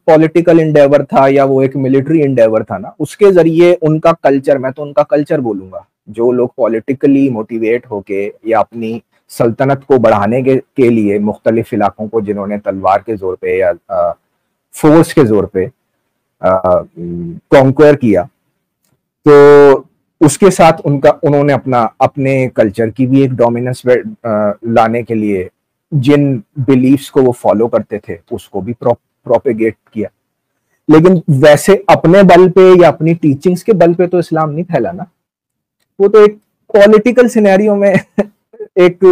S3: पॉलिटिकल इंडेवर था या वो एक मिलिट्री इंडेवर था ना उसके ज़रिए उनका कल्चर मैं तो उनका कल्चर बोलूँगा जो लोग पॉलिटिकली मोटिवेट होके या अपनी सल्तनत को बढ़ाने के, के लिए मुख्तलिफ़ इलाकों को जिन्होंने तलवार के ज़ोर पे या आ, फोर्स के ज़ोर पे कॉन्क्वेयर किया। तो उसके साथ उनका, उन्होंने अपना, अपने कल्चर की भी एक डोमिनेंस लाने के लिए जिन बिलीफ्स को वो फॉलो करते थे, उसको भी प्रोपेगेट किया। लेकिन वैसे अपने बल पे या अपनी टीचिंग्स के बल पे तो इस्लाम नहीं फैला ना। वो तो एक पॉलिटिकल सिनेरियो में एक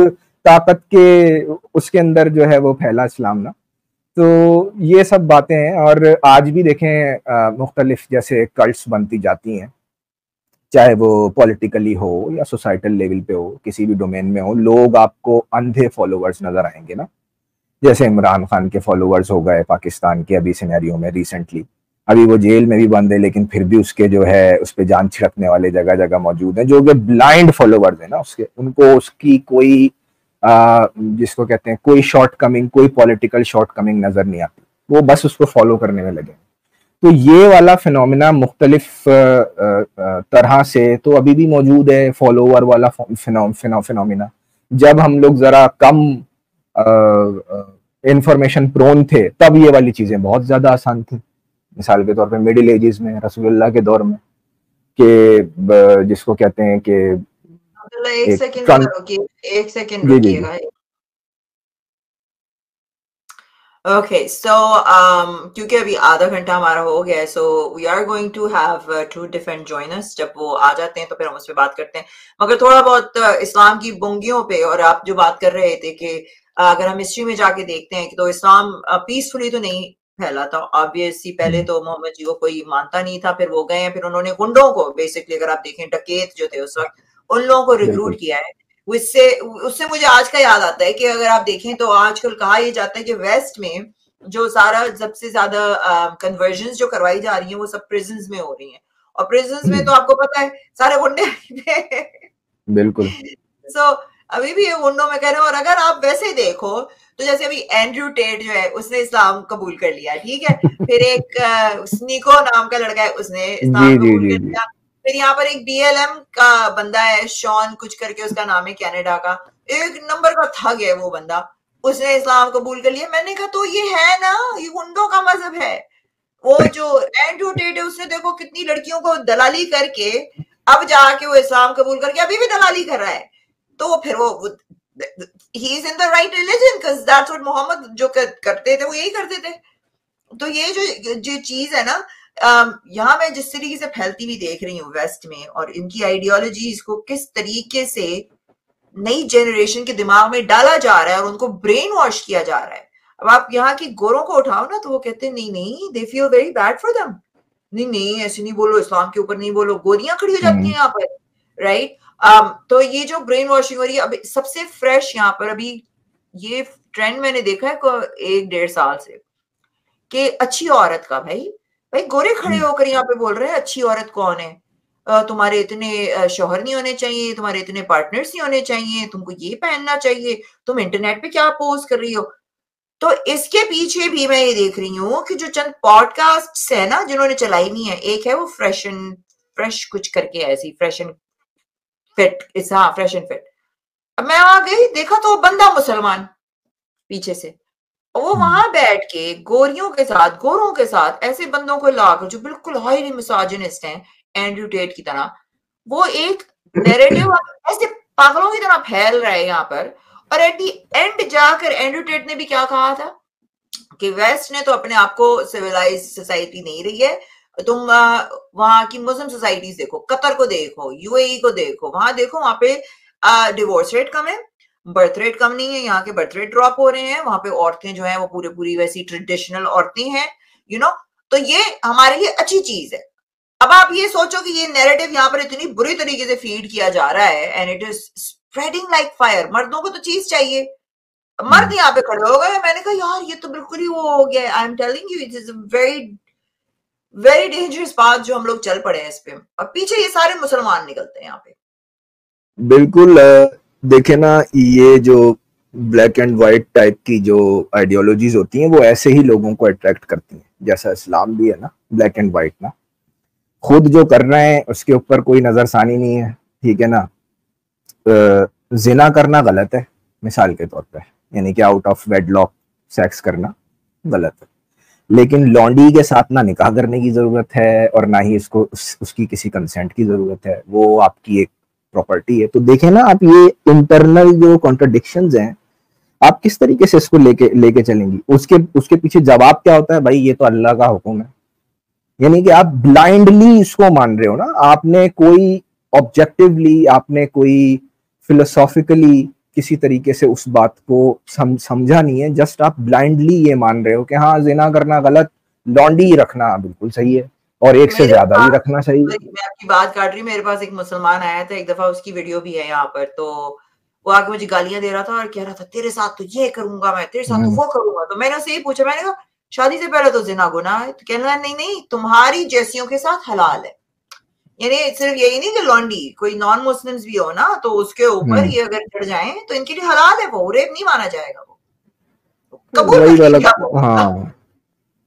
S3: ताकत के उसके अंदर जो है वो फैला इस्लाम ना। तो ये सब बातें हैं और आज भी देखें मुख्तलिफ़ जैसे कल्ट्स बनती जाती हैं। चाहे वो पॉलिटिकली हो या सोसाइटल लेवल पे हो, किसी भी डोमेन में हो, लोग आपको अंधे फॉलोअर्स नज़र आएँगे ना। जैसे इमरान खान के फॉलोअर्स हो गए पाकिस्तान के अभी सिनेरियो में रिसेंटली अभी वो जेल में भी बंद है, लेकिन फिर भी उसके जो है, उस पर जान छिड़कने वाले जगह जगह मौजूद हैं, जो कि ब्लाइंड फॉलोवर्स है ना उसके। उनको उसकी कोई जिसको कहते हैं, कोई शॉर्ट कमिंग कोई पॉलिटिकल शॉर्ट कमिंग नज़र नहीं आती। वो बस उसको फॉलो करने में लगे। तो ये वाला फिनोमिना मुख्तलिफ़ तरह से तो अभी भी मौजूद है फॉलोवर वाला फिनोमिना जब हम लोग जरा कम इंफॉर्मेशन प्रोन थे, तब ये वाली चीज़ें बहुत ज़्यादा आसान थी। मिसाल के तौर पे मिडिल एजेस में, रसूलुल्लाह के दौर में, कि जिसको कहते हैं कि
S1: एक सेकंड एक सेकंड रुकिएगा ओके सो क्योंकि अभी आधा घंटा हमारा हो गया है so we are going to have two different joiners जब वो आ जाते हैं तो फिर हम उस पर बात करते हैं। मगर थोड़ा बहुत uh, इस्लाम की बुंगियों पे और आप जो बात कर रहे थे कि uh, अगर हम हिस्ट्री में जाके देखते हैं कि तो इस्लाम पीसफुली uh, तो नहीं फैला था ऑब्वियसली पहले हम्म। तो मोहम्मद जी को कोई मानता नहीं था फिर वो गए फिर उन्होंने गुंडों को बेसिकली अगर आप देखें डकेत जो थे उस वक्त उन लोगों को रिक्रूट किया है। उससे उससे मुझे आज का याद आता है कि अगर आप देखें तो आजकल कहा यह जाता है कि वेस्ट में जो सारा सबसे ज़्यादा कन्वर्जन जो करवाई जा रही है वो सब प्रिजन में हो रही है। और प्रिजन में तो आपको पता है सारे गुंडे
S3: बिल्कुल।
S1: सो so, अभी भी ये गुंडों में कह रहे हैं और अगर आप वैसे देखो तो जैसे अभी एंड्रू टेट जो है उसने इस्लाम कबूल कर लिया ठीक है? फिर एक स्नीको नाम का लड़का है उसने इस्लाम कबूल कर लिया। फिर यहाँ पर एक बीएलएम का बंदा है शॉन कुछ करके उसका नाम है कनाडा का। एक नंबर का थग है वो बंदा। उसने इस्लाम कबूल कर लिया। मैंने कहा तो ये है ना? ये गुंडों का मज़हब है। वो जो एंड्रू टेट है उसने देखो कितनी लड़कियों को दलाली करके अब जाके वो इस्लाम कबूल करके अभी भी दलाली कर रहा है। तो फिर वो he is in the right religion that's what Mohammed जो कर, करते थे वो यही करते थे। तो ये जो जो चीज़ है ना यहाँ मैं जिस तरीके से फैलती हुई देख रही हूँ वेस्ट में और इनकी आइडियोलॉजीज को किस तरीके से नई जनरेशन के दिमाग में डाला जा रहा है और उनको ब्रेन वॉश किया जा रहा है। अब आप यहाँ की गोरों को उठाओ ना तो वो कहते हैं नहीं नहीं they feel very bad for them नहीं नहीं ऐसे नहीं बोलो इस्लाम के ऊपर नहीं बोलो गोरियाँ खड़ी हो जाती हैं यहाँ पर राइट um, तो ये जो ब्रेन वॉशिंग हो रही है अभी सबसे फ्रेश यहाँ पर अभी ये ट्रेंड मैंने देखा है एक डेढ़ साल से कि अच्छी औरत का भाई भाई गोरे खड़े हम्म। होकर यहाँ पे बोल रहे हैं अच्छी औरत कौन है? तुम्हारे इतने शोहर नहीं होने चाहिए तुम्हारे इतने पार्टनर्स नहीं होने चाहिए तुमको ये पहनना चाहिए तुम इंटरनेट पे क्या पोस्ट कर रही हो? तो इसके पीछे भी मैं ये देख रही हूँ कि जो चंद पॉडकास्ट है ना जिन्होंने चलाई नहीं है एक है वो फ्रेश एंड फ्रेश कुछ करके ऐसी फ्रेश एंड फिट इस हाँ फ्रेश एंड फिट अब मैं आ गई देखा तो बंदा मुसलमान पीछे से। वो हम्म। वहाँ बैठ के गोरियों के साथ गोरों के साथ ऐसे बंदों को लाकर जो बिल्कुल हाईली मिसाजिनिस्ट हैं एंड्रू टेट की तरह वो एक नैरेटिव ऐसे पागलों की तरह फैल रहा है यहाँ पर। और एट दी एंड जाकर एंड्रू टेट ने भी क्या कहा था? कि वेस्ट ने तो अपने आप को सिविलाइज सोसाइटी नहीं रही है तुम वहाँ की मुस्लिम सोसाइटीज देखो कतर को देखो यूएई को देखो वहाँ देखो वहाँ पे डिवोर्स रेट कम है। बर्थ रेट कम नहीं है यहाँ के बर्थ रेट ड्रॉप हो रहे हैं वहाँ पे औरतें जो है वो पूरे पूरी वैसी ट्रेडिशनल औरतें हैं यू नो तो ये हमारे लिए अच्छी चीज़ है। अब आप ये सोचो कि ये नैरेटिव यहाँ पर इतनी बुरी तरीके से फ़ीड किया जा रहा है and it is spreading like fire मर्दों को तो चीज़ चाहिए। मर्द हम्म। यहाँ पे खड़े हो गए मैंने कहा यार ये तो बिल्कुल ही वो हो गया I am telling you it is very very dangerous बात जो हम लोग चल पड़े हैं इस पे। और पीछे ये सारे मुसलमान निकलते हैं यहाँ पे।
S3: बिल्कुल देखे ना ये जो ब्लैक एंड व्हाइट टाइप की जो आइडियोलॉजीज होती हैं वो ऐसे ही लोगों को अट्रैक्ट करती हैं। जैसा इस्लाम भी है ना ब्लैक एंड व्हाइट ना। खुद जो कर रहे हैं उसके ऊपर कोई नजरसानी नहीं है ठीक है ना? जिना करना गलत है मिसाल के तौर पे। यानी कि आउट ऑफ़ वेडलॉक सेक्स करना गलत है। लेकिन लॉन्डी के साथ ना निकाह करने की ज़रूरत है और ना ही इसको उस, उसकी किसी कंसेंट की ज़रूरत है। वो आपकी एक प्रॉपर्टी है तो देखें ना आप ये इंटरनल जो कॉन्ट्रोडिक्शन हैं आप किस तरीके से इसको लेके लेके चलेंगी? उसके उसके पीछे जवाब क्या होता है? भाई ये तो अल्लाह का हुक्म है। यानी कि आप ब्लाइंडली इसको मान रहे हो ना आपने कोई ऑब्जेक्टिवली आपने कोई फिलोसॉफिकली किसी तरीके से उस बात को सम, समझा नहीं है जस्ट आप ब्लाइंडली ये मान रहे हो कि हाँ जिना करना गलत लॉन्डी रखना बिल्कुल सही है। और एक से ज़्यादा भी रखना चाहिए
S1: मैं आपकी बात काट रही मेरे पास एक मुसलमान आया था एक दफ़ा उसकी वीडियो भी है यहाँ पर तो वो आके मुझे गालियाँ दे रहा था और कह रहा था तेरे साथ तो ये करूँगा मैं तेरे साथ तो
S3: हम्म।
S1: वो करूँगा तो मैंने उससे यही पूछा मैंने कहा शादी से पहले तो जिना गुना है तो कहना नहीं नहीं तुम्हारी जैसियों के साथ हलाल है यानी सिर्फ़ यही नहीं कि लॉन्डी कोई नॉन मुस्लिम्स भी हो ना तो उसके ऊपर
S3: हम्म।
S1: ये अगर चढ़ जाए तो इनके लिए हलाल है वो रेप नहीं माना जाएगा वो कबूल।
S3: हाँ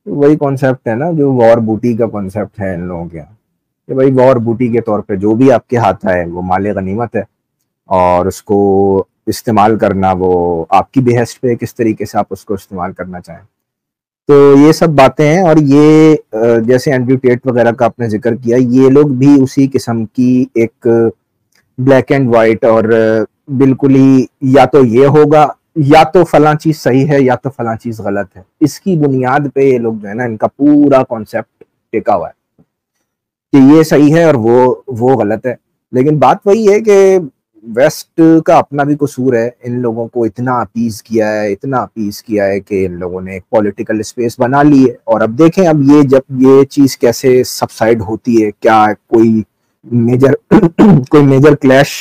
S3: वही कॉन्सेप्ट है ना, जो वॉर बूटी का कॉन्सेप्ट है इन लोगों के यहाँ। कि भाई वॉर बूटी के तौर पे जो भी आपके हाथ आए, वो माले गनीमत है। और उसको इस्तेमाल करना, वो आपकी बेहस्त पे किस तरीके से आप उसको इस्तेमाल करना चाहें। तो ये सब बातें हैं और ये जैसे एंड्रयू टेट वगैरह का आपने ज़िक्र किया, ये लोग भी उसी किस्म की एक ब्लैक एंड वाइट और, बिल्कुल ही, या तो ये होगा या तो फला चीज़ सही है, या तो फला चीज़ गलत है। इसकी बुनियाद पे ये लोग जो है ना, इनका पूरा कॉन्सेप्ट टिका हुआ है कि ये सही है और वो वो गलत है। लेकिन बात वही है कि वेस्ट का अपना भी कसूर है। इन लोगों को इतना अपीज किया है, इतना अपीज किया है कि इन लोगों ने एक पॉलिटिकल स्पेस बना ली है। और अब देखें, अब ये जब ये चीज़ कैसे सबसाइड होती है, क्या कोई मेजर कोई मेजर क्लैश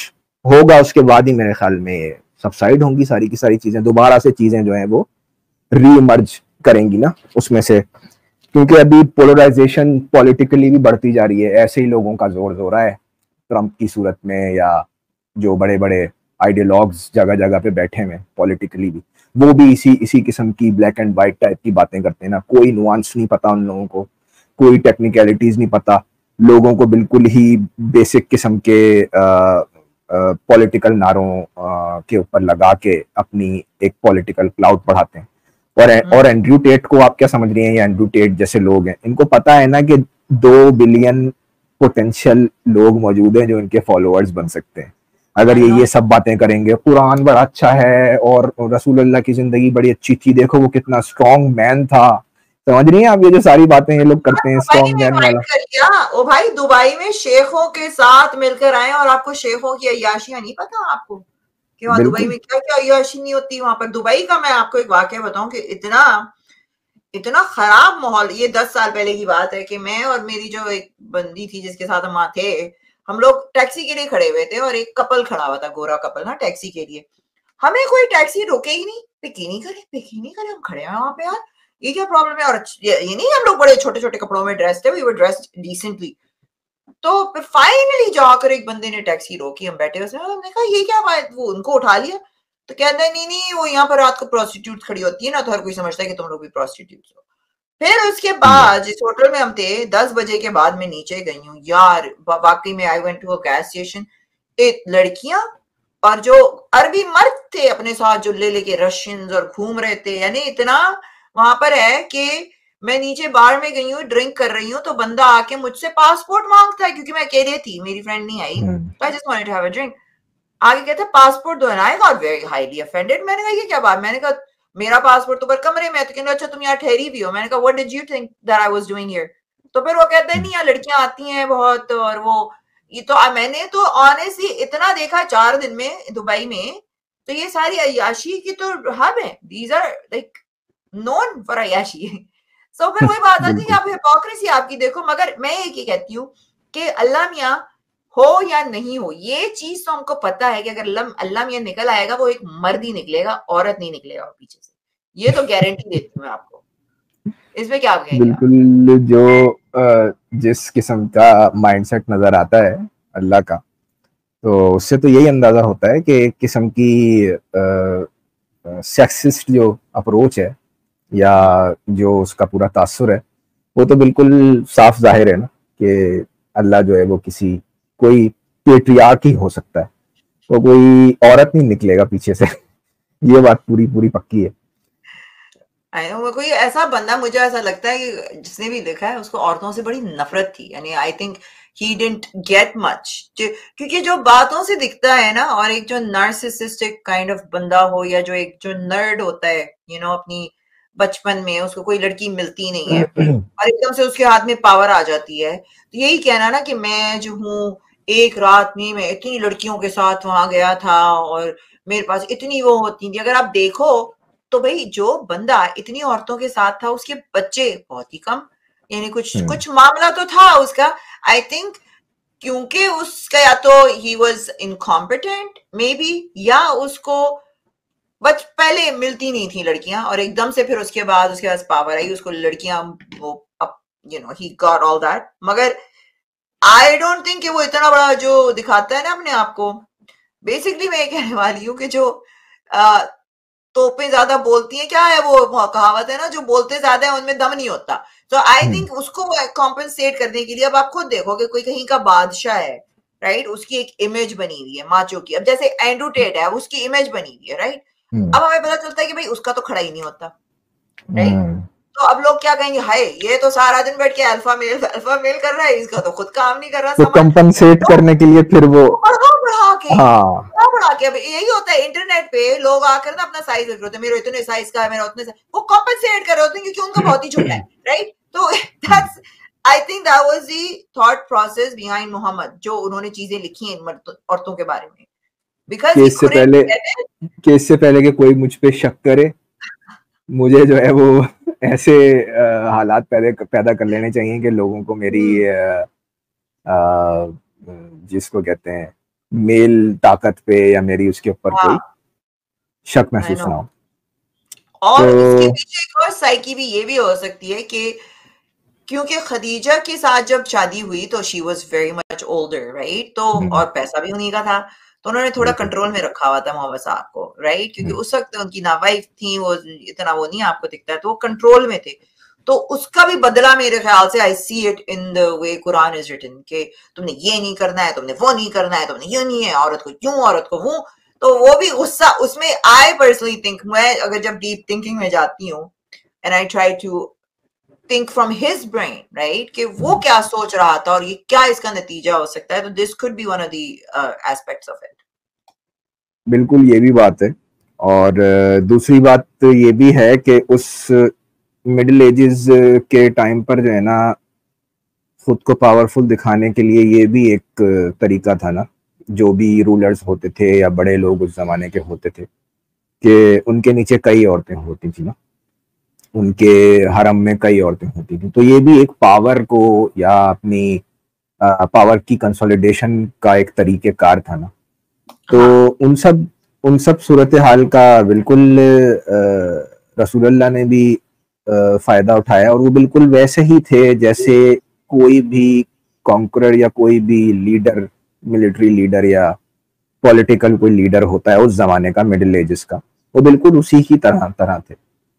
S3: होगा उसके बाद ही मेरे ख्याल में सबसाइड होंगी सारी की सारी चीज़ें, दोबारा से चीज़ें जो है वो रीमर्ज करेंगी ना उसमें से। क्योंकि अभी पोलराइजेशन पॉलिटिकली भी बढ़ती जा रही है, ऐसे ही लोगों का ज़ोर ज़ोर है। ट्रंप की सूरत में या जो बड़े बड़े आइडियोलॉग्स जगह जगह पे बैठे हुए पॉलिटिकली भी, वो भी इसी इसी किस्म की ब्लैक एंड व्हाइट टाइप की बातें करते हैं ना। कोई नुआंस नहीं पता उन लोगों को, कोई टेक्निकलिटीज नहीं पता। लोगों को बिल्कुल ही बेसिक किस्म के पॉलिटिकल नारों के ऊपर लगा के अपनी एक पॉलिटिकल क्लाउड बढ़ाते हैं। और और एंड्रयू टेट को आप क्या समझ रही हैं? ये एंड्रयू टेट जैसे लोग हैं। इनको पता है ना कि दो बिलियन पोटेंशियल लोग मौजूद हैं जो इनके फॉलोअर्स बन सकते हैं। अगर ये ये सब बातें करेंगे कुरान बड़ा अच्छा है और रसूल अल्लाह की ज़िंदगी बड़ी अच्छी थी। देखो वो कितना स्ट्रॉन्ग मैन था। समझ रही हैं आप? ये जो सारी बातें ये लोग करते हैं स्ट्रॉन्ग मैन वाला।
S1: ओ भाई दुबई में शेखों के साथ मिलकर आए और आपको शेखों की अयाशियाँ नहीं पता आपको? कि वहाँ दुबई में क्या क्या अयाशी नहीं होती वहाँ पर? दुबई का मैं आपको एक वाक्य बताऊँ कि इतना इतना खराब माहौल ये दस साल पहले की बात है कि मैं और मेरी जो एक बंदी थी जिसके साथ हम वहाँ थे हम लोग टैक्सी के लिए खड़े हुए थे और एक कपल खड़ा हुआ था गोरा कपल ना टैक्सी के लिए। हमें कोई टैक्सी रोके ही नहीं। पिक ही नहीं करे पिक ही नहीं करे हम खड़े हैं वहाँ पे यार। ये क्या प्रॉब्लम है? और ये नहीं हम लोग बड़े छोटे छोटे कपड़ों में ड्रेस थे वी वर ड्रेस्ड डिसेंटली तो फिर फाइनली जाकर एक बंदे ने टैक्सी रोकी हम बैठे हुए हमने कहा ये क्या बात वो उनको उठा लिया? तो कहता है नहीं नहीं वो यहाँ पर रात को प्रोस्टिट्यूट खड़ी होती है ना तो हर कोई समझता है कि तुम लोग भी प्रोस्टिट्यूट हो. फिर उसके बाद जिस होटल में हम थे दस बजे के बाद मैं नीचे गई हूँ। यार वाकई में I went to a gas station एक लड़कियाँ और जो अरबी मर्द थे अपने साथ जो ले लेके रशियंस और घूम रहे थे यानी इतना वहाँ पर है कि मैं नीचे बार में गई हूँ ड्रिंक कर रही हूँ तो बंदा आके मुझसे पासपोर्ट माँगता है क्योंकि मैं अकेले थी मेरी फ्रेंड नहीं आई। तो I just wanted to have a drink आगे कहते पासपोर्ट दो I got very highly offended मैंने कहा ये क्या बात? मैंने कहा मेरा पासपोर्ट तो ऊपर कमरे में है। तो कहने अच्छा तुम यहाँ ठहरी भी हो। मैंने कहा what did you think that I was doing here तो फिर वो कहते हैं नहीं यहाँ लड़कियाँ आती हैं बहुत और वो ये तो आ- मैंने तो ऑनेस्टली इतना देखा चार दिन में दुबई में तो ये सारी अयाशी की तो हब है। These are like known for अयाशी सो फिर वही बात आती है आप हिपोक्रेसी आपकी देखो मगर मैं एक ही कहती हूँ कि अल्लाह मियाँ हो या नहीं हो ये चीज़ तो हमको पता है कि अगर अल्लाह मियाँ निकल आएगा वो एक मर्द ही निकलेगा औरत नहीं निकलेगा पीछे से। ये तो गारंटी देती हूँ मैं आपको। इसमें क्या कहेंगे
S3: बिल्कुल जो जिस किस्म का माइंडसेट नज़र आता है अल्लाह का तो उससे तो यही अंदाज़ा होता है कि एक किस्म की सेक्सिस्ट जो अप्रोच है या जो उसका पूरा तासुर है वो तो बिल्कुल साफ़ ज़ाहिर है ना कि अल्लाह जो है वो किसी कोई पेट्रियार्क ही हो सकता है। वो कोई औरत नहीं निकलेगा पीछे से। ये बात पूरी पूरी पक्की है।
S1: नो कोई ऐसा बंदा मुझे ऐसा लगता है कि जिसने भी लिखा है उसको औरतों से बड़ी नफरत थी। यानी I think he didn't get much क्योंकि जो बातों से दिखता है ना और एक जो नार्सिसिस्टिक काइंड ऑफ़ बंदा हो या जो एक जो नर्ड होता है यू you नो know, अपनी बचपन में उसको कोई लड़की मिलती नहीं है। और एकदम से उसके हाथ में पावर आ जाती है। तो यही कहना ना कि मैं जो हूँ एक रात में मैं इतनी लड़कियों के साथ वहाँ गया था और मेरे पास इतनी वो होती थी। अगर आप देखो तो भाई जो बंदा इतनी औरतों के साथ था उसके बच्चे बहुत ही कम। यानी कुछ
S3: हम्म।
S1: कुछ मामला तो था उसका। आई थिंक क्योंकि उसका या तो he was incompetent may be या उसको बच पहले मिलती नहीं थी लड़कियाँ और एकदम से फिर उसके बाद उसके पास पावर आई उसको लड़कियाँ वो you know he got all that मगर आई डोंट थिंक कि वो इतना बड़ा जो दिखाता है ना अपने आप को बेसिकली मैं ये कहने वाली हूँ कि जो आ, तोपें ज़्यादा बोलती हैं क्या है वो कहावत है ना जो बोलते ज़्यादा है उनमें दम नहीं होता। तो आई। थिंक उसको कॉम्पनसेट करने के लिए अब आप खुद देखो कि कोई कहीं का बादशाह है राइट उसकी एक इमेज बनी हुई है माचो की। अब जैसे एंड्रू टेट है उसकी इमेज बनी हुई है राइट अब हमें पता चलता है कि भाई उसका तो खड़ा ही नहीं होता right?
S3: हम्म,
S1: तो अब लोग क्या कहेंगे हाय ये तो सारा दिन बैठ के अल्फ़ा मेल अल्फ़ा मेल कर रहा है इसका तो खुद काम नहीं कर रहा
S3: तो
S1: समझ
S3: कंपनसेट करने के लिए फिर वो
S1: बढ़ा बढ़ा के
S3: हाँ।
S1: बढ़ा बढ़ा के अब यही होता है इंटरनेट पे लोग आकर ना अपना साइज़ रख रहे होते हैं इतने साइज़ का है मेरा उतने वो कॉम्पनसेट कर रहे होते हैं क्योंकि उनका बहुत ही छोटा है राइट तो that's I think that was the thought process behind Mohammed जो उन्होंने चीज़ें लिखी हैं औरतों के बारे में। बिकॉज़
S3: इससे पहले कि इससे पहले कि कोई मुझ पे शक करे मुझे जो है वो ऐसे अ, हालात पैदा पैदा कर लेने चाहिए कि लोगों को मेरी अ, अ, जिसको कहते हैं मेल ताकत पे या मेरी उसके ऊपर
S1: हाँ।
S3: कोई शक महसूस. ना हो
S1: और
S3: तो-
S1: इसके पीछे एक और साइकी भी ये भी हो सकती है कि क्योंकि खदीजा के साथ जब शादी हुई तो she was very much older right तो
S3: हम्म।
S1: और पैसा भी उन्हीं का था तो उन्होंने थोड़ा कंट्रोल में रखा हुआ था मोहम्मद साहब को राइट क्योंकि
S3: हम्म।
S1: उस वक्त उनकी ना वाइफ थी वो इतना वो नहीं आपको दिखता है तो वो कंट्रोल में थे। तो उसका भी बदला मेरे ख्याल से I see it in the way Quran is written कि तुमने ये नहीं करना है तुमने वो नहीं करना है तुमने ये नहीं है औरत को यूँ औरत को वो। तो वो भी गुस्सा उसमें आई पर्सनली थिंक मैं अगर जब डीप थिंकिंग में जाती हूँ and I try to think from his brain right कि वो क्या सोच रहा था और ये क्या इसका नतीजा हो सकता है तो this could be one of the aspects of it
S3: बिल्कुल ये भी बात है। और दूसरी बात ये भी है कि उस मिडिल एजेस के टाइम पर जो है ना, खुद को पावरफुल दिखाने के लिए ये भी एक तरीका था ना, जो भी रूलर्स होते थे या बड़े लोग उस जमाने के होते थे, कि उनके नीचे कई औरतें होती थी ना, उनके हरम में कई औरतें होती थी। तो ये भी एक पावर को या अपनी पावर की कंसोलिडेशन का एक तरीकेकार था ना। तो उन सब उन सब सूरत हाल का बिल्कुल रसूलुल्लाह ने भी फ़ायदा उठाया और वो बिल्कुल वैसे ही थे जैसे कोई भी कॉन्करर या कोई भी लीडर मिलिट्री लीडर या पॉलिटिकल कोई लीडर होता है उस जमाने का मिडिल एजेस का वो बिल्कुल उसी की तरह तरह थे।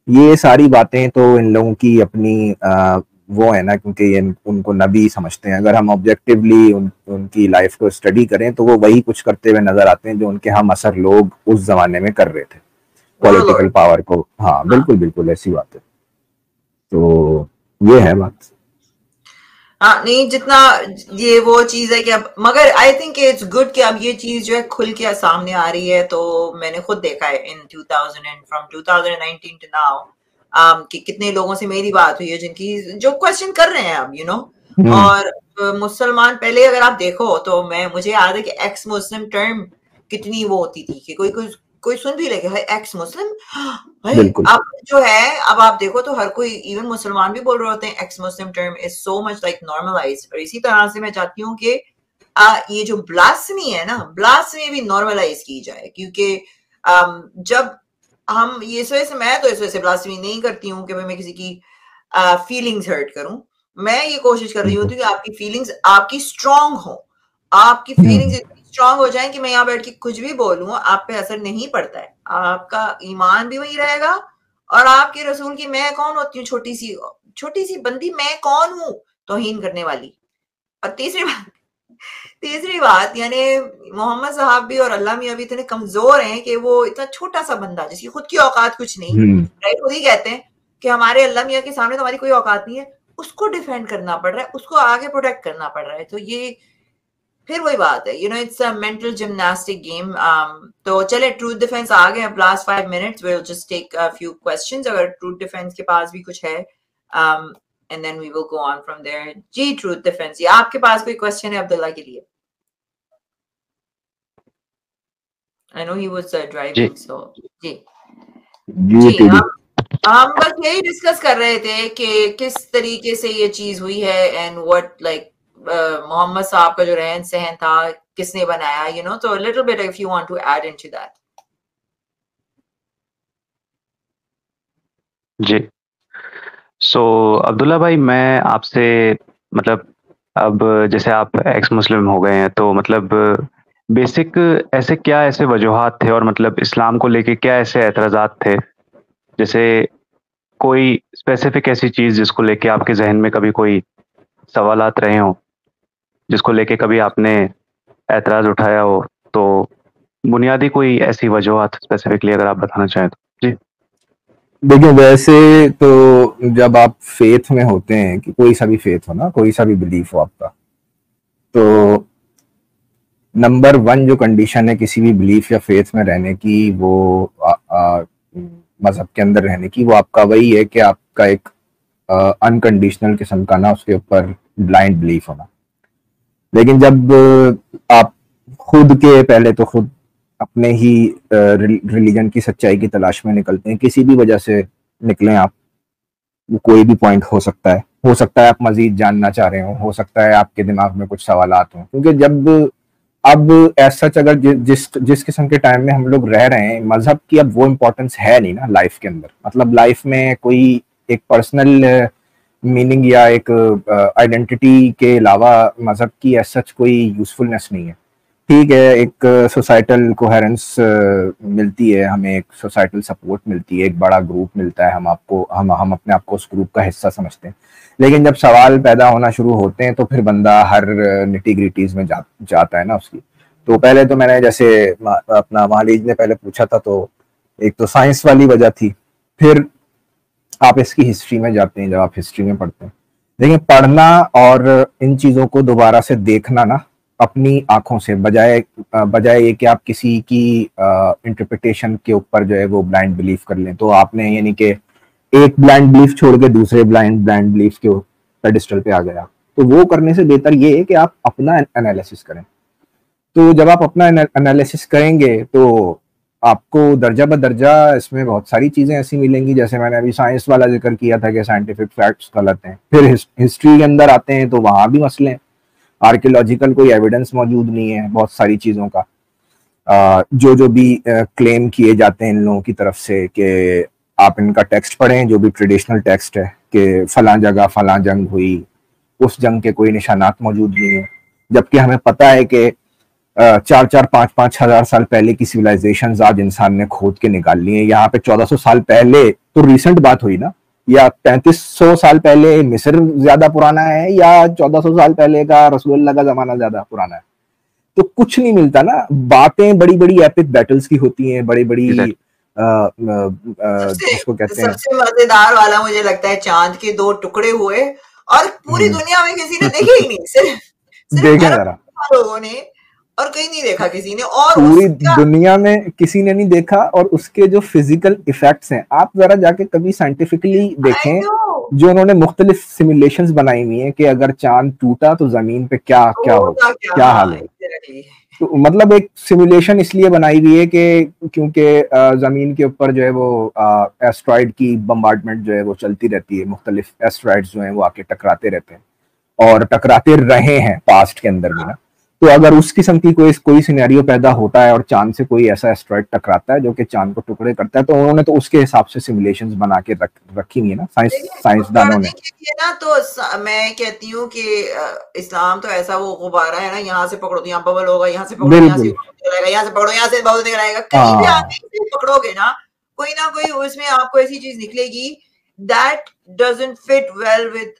S3: ये सारी बातें तो इन लोगों की अपनी वो है ना क्योंकि ये उनको नबी समझते हैं। अगर हम ऑब्जेक्टिवली उन, उनकी लाइफ को स्टडी करें तो वो वही कुछ करते हुए नज़र आते हैं जो उनके हम असर लोग उस जमाने में कर रहे थे। पॉलिटिकल पावर को। हाँ बिल्कुल बिल्कुल ऐसी बात है। तो ये है बात।
S1: हाँ नहीं जितना ये वो चीज़ है कि अब मगर आई थिंक इट्स गुड कि अब ये चीज़ जो है खुल के सामने आ रही है तो मैंने खुद देखा है in 2000 and from 2019 to now um, कि कितने लोगों से मेरी बात हुई है जिनकी जो क्वेश्चन कर रहे हैं अब यू नो
S3: हम्म,
S1: और मुसलमान पहले अगर आप देखो तो मैं मुझे याद है कि एक्स मुस्लिम टर्म कितनी वो होती थी कि कोई कोई कोई सुन भी लेगा एक्स मुस्लिम भाई अब जो है अब आप देखो तो हर कोई इवन मुसलमान भी बोल रहे होते हैं ex Muslim term is so much like normalize और इसी तरह से मैं चाहती हूँ कि आ, ये जो ब्लास्मी है ना ब्लास्मी भी नॉर्मलाइज की जाए क्योंकि जब हम ये इस वजह से मैं तो इस वजह से ब्लास्मी नहीं करती हूँ कि मैं किसी की फीलिंग्स हर्ट करूँ। मैं ये कोशिश कर रही होती हूँ कि आपकी फीलिंग्स आपकी स्ट्रांग हो। आपकी फीलिंग्स इतनी स्ट्रांग हो जाए कि मैं यहाँ बैठ के कुछ भी बोलूँ आप पे असर नहीं पड़ता है। आपका ईमान भी वही रहेगा और आपके रसूल की मैं कौन होती हूँ? छोटी सी छोटी सी बंदी मैं कौन हूँ? तोहीन करने वाली। और तीसरी बात तीसरी बात यानी मोहम्मद साहब भी और अल्लाह मियाँ भी इतने कमज़ोर हैं कि वो इतना छोटा सा बंदा जिसकी खुद की औकात कुछ नहीं राइट खुद ही कहते हैं कि हमारे अल्लाह मियाँ के सामने तो हमारी कोई औकात नहीं है उसको डिफेंड करना पड़ रहा है उसको आगे प्रोटेक्ट करना पड़ रहा है। तो ये फिर वही बात है you know it's a mental gymnastic game तो चले ट्रूथ डिफेंस आ गए last five minutes will just take a few questions अगर ट्रूथ डिफेंस के पास भी कुछ है and then we will go on from there ji truth defence ये आपके पास कोई क्वेश्चन है अब्दुल्ला के लिए? I know he was driving so जी।
S3: जी
S1: हम हम बस यही डिस्कस कर रहे थे कि किस तरीके से ये चीज़ हुई है एंड व्हाट लाइक मोहम्मद साहब का जो रहन सहन था किसने बनाया यू नो तो little bit if you want to add into that
S4: ji. So Abdullah भाई, मैं आपसे मतलब अब जैसे आप एक्स मुस्लिम हो गए हैं तो मतलब बेसिक ऐसे क्या ऐसे वजूहत थे और मतलब इस्लाम को लेके क्या ऐसे एतराज़ात थे? जैसे कोई स्पेसिफिक ऐसी चीज़ जिसको लेके आपके जहन में कभी कोई सवालात रहे हों, जिसको लेके कभी आपने एतराज़ उठाया हो तो बुनियादी कोई ऐसी वजूहत स्पेसिफिकली अगर आप बताना चाहें तो।
S3: देखिए, वैसे तो जब आप फेथ में होते हैं कि कोई सा भी फेथ हो ना, कोई सा भी बिलीफ हो आपका तो नंबर वन जो कंडीशन है किसी भी बिलीफ या फेथ में रहने की, वो मज़हब के अंदर रहने की, वो आपका वही है कि आपका एक अनकंडीशनल किस्म का ना उसके ऊपर ब्लाइंड बिलीफ होना। लेकिन जब आप खुद के, पहले तो खुद अपने ही रिलीजन की सच्चाई की तलाश में निकलते हैं। किसी भी वजह से निकले आप कोई भी पॉइंट हो सकता है। हो सकता है आप मजीद जानना चाह रहे हो हो सकता है आपके दिमाग में कुछ सवाल हों। क्योंकि जब अब ऐसा अगर जि, जिस जिस किस्म के टाइम में हम लोग रह रहे हैं मज़हब की अब वो इम्पोर्टेंस है नहीं ना लाइफ के अंदर। मतलब लाइफ में कोई एक पर्सनल मीनिंग या एक आइडेंटिटी के अलावा मज़हब की ऐसा सच कोई यूजफुलनेस नहीं है। ठीक है एक सोसाइटल कोहेरेंस मिलती है हमें एक सोसाइटल सपोर्ट मिलती है एक बड़ा ग्रुप मिलता है हम आपको हम हम अपने आप को उस ग्रुप का हिस्सा समझते हैं। लेकिन जब सवाल पैदा होना शुरू होते हैं तो फिर बंदा हर निटिग्रिटीज में जा, जाता है ना उसकी। तो पहले तो मैंने जैसे अपना मालिज ने पहले पूछा था तो एक तो साइंस वाली वजह थी फिर आप इसकी हिस्ट्री में जाते हैं जब आप हिस्ट्री में पढ़ते हैं। देखिए पढ़ना और इन चीज़ों को दोबारा से देखना ना अपनी आँखों से, बजाय बजाय ये कि आप किसी की इंटरप्रिटेशन के ऊपर जो है वो ब्लाइंड बिलीव कर लें। तो आपने यानी कि एक ब्लाइंड बिलीफ छोड़ के दूसरे ब्लाइंड ब्लाइंड बिलीफ के पेडिस्टल पे आ गया। तो वो करने से बेहतर ये है कि आप अपना एनालिसिस करें। तो जब आप अपना एनालिसिस करेंगे तो आपको दर्जा ब दर्जा इसमें बहुत सारी चीज़ें ऐसी मिलेंगी। जैसे मैंने अभी साइंस वाला ज़िक्र किया था कि साइंटिफिक फैक्ट्स गलत हैं। फिर हिस्ट्री के अंदर आते हैं तो वहाँ भी मसले हैं। आर्कियोलॉजिकल कोई एविडेंस मौजूद नहीं है बहुत सारी चीज़ों का। जो जो भी क्लेम किए जाते हैं इन लोगों की तरफ़ से कि आप इनका टेक्स्ट पढ़ें, जो भी ट्रेडिशनल टेक्स्ट है कि फला जगह फला जंग हुई, उस जंग के कोई निशानात मौजूद नहीं है। जबकि हमें पता है कि चार चार, पाँच पाँच हज़ार साल पहले की सिविलाइजेशन आज इंसान ने खोद के निकाल ली है। यहाँ पे चौदह सौ साल पहले तो रिसेंट बात हुई ना या पैंतीस सौ साल पहले मिस्र ज़्यादा पुराना है या चौदह सौ साल पहले का रसूल का जमाना ज़्यादा पुराना है? तो कुछ नहीं मिलता ना। बातें बड़ी बड़ी एपिक बैटल्स की होती हैं बड़ी बड़ी
S1: जिसको कहते हैं। सबसे मज़ेदार वाला मुझे लगता है चाँद के दो टुकड़े हुए और पूरी हम्म। दुनिया में किसी ने देखे ही नहीं सिर्फ़ सिर्फ़ लोगों ने। और कहीं नहीं देखा किसी ने और
S3: पूरी दुनिया में किसी ने नहीं देखा और उसके जो फ़िज़िकल इफेक्ट्स हैं आप जरा जाके कभी साइंटिफिकली देखें जो उन्होंने मुख्तलिफ़ सिमुलेशन बनाई हुई है कि अगर चाँद टूटा तो ज़मीन पे क्या क्या होगा क्या हाल है? तो मतलब एक सिमुलेशन इसलिए बनाई हुई है कि क्योंकि ज़मीन के ऊपर जो है वो एस्ट्रॉइड की बम्बार्डमेंट जो है वो चलती रहती है मुख्तलिफ़ एस्ट्रॉइड्स जो है वो आके टकराते रहते हैं और टकराते रहे हैं पास्ट के अंदर भी ना। तो अगर उस किस्म की कोई कोई सिनेरियो पैदा होता है और चाँद से कोई ऐसा एस्ट्रॉइड टकराता है जो कि चाँद को टुकड़े करता है तो उन्होंने तो उसके हिसाब से सिमुलेशंस बना के रख रखी हुई है ना साइंस साइंसदानों ने।
S1: ना तो मैं कहती हूँ कि इस्लाम तो ऐसा वो गुब्बारा है ना यहाँ से पकड़ो यहाँ बबल होगा यहाँ से पकड़ो यहाँ से यहाँ से पकड़ो यहाँ से बबल दिख कहीं भी हाँ। पकड़ोगे ना कोई ना कोई उसमें आपको ऐसी चीज़ निकलेगी that doesn't fit well with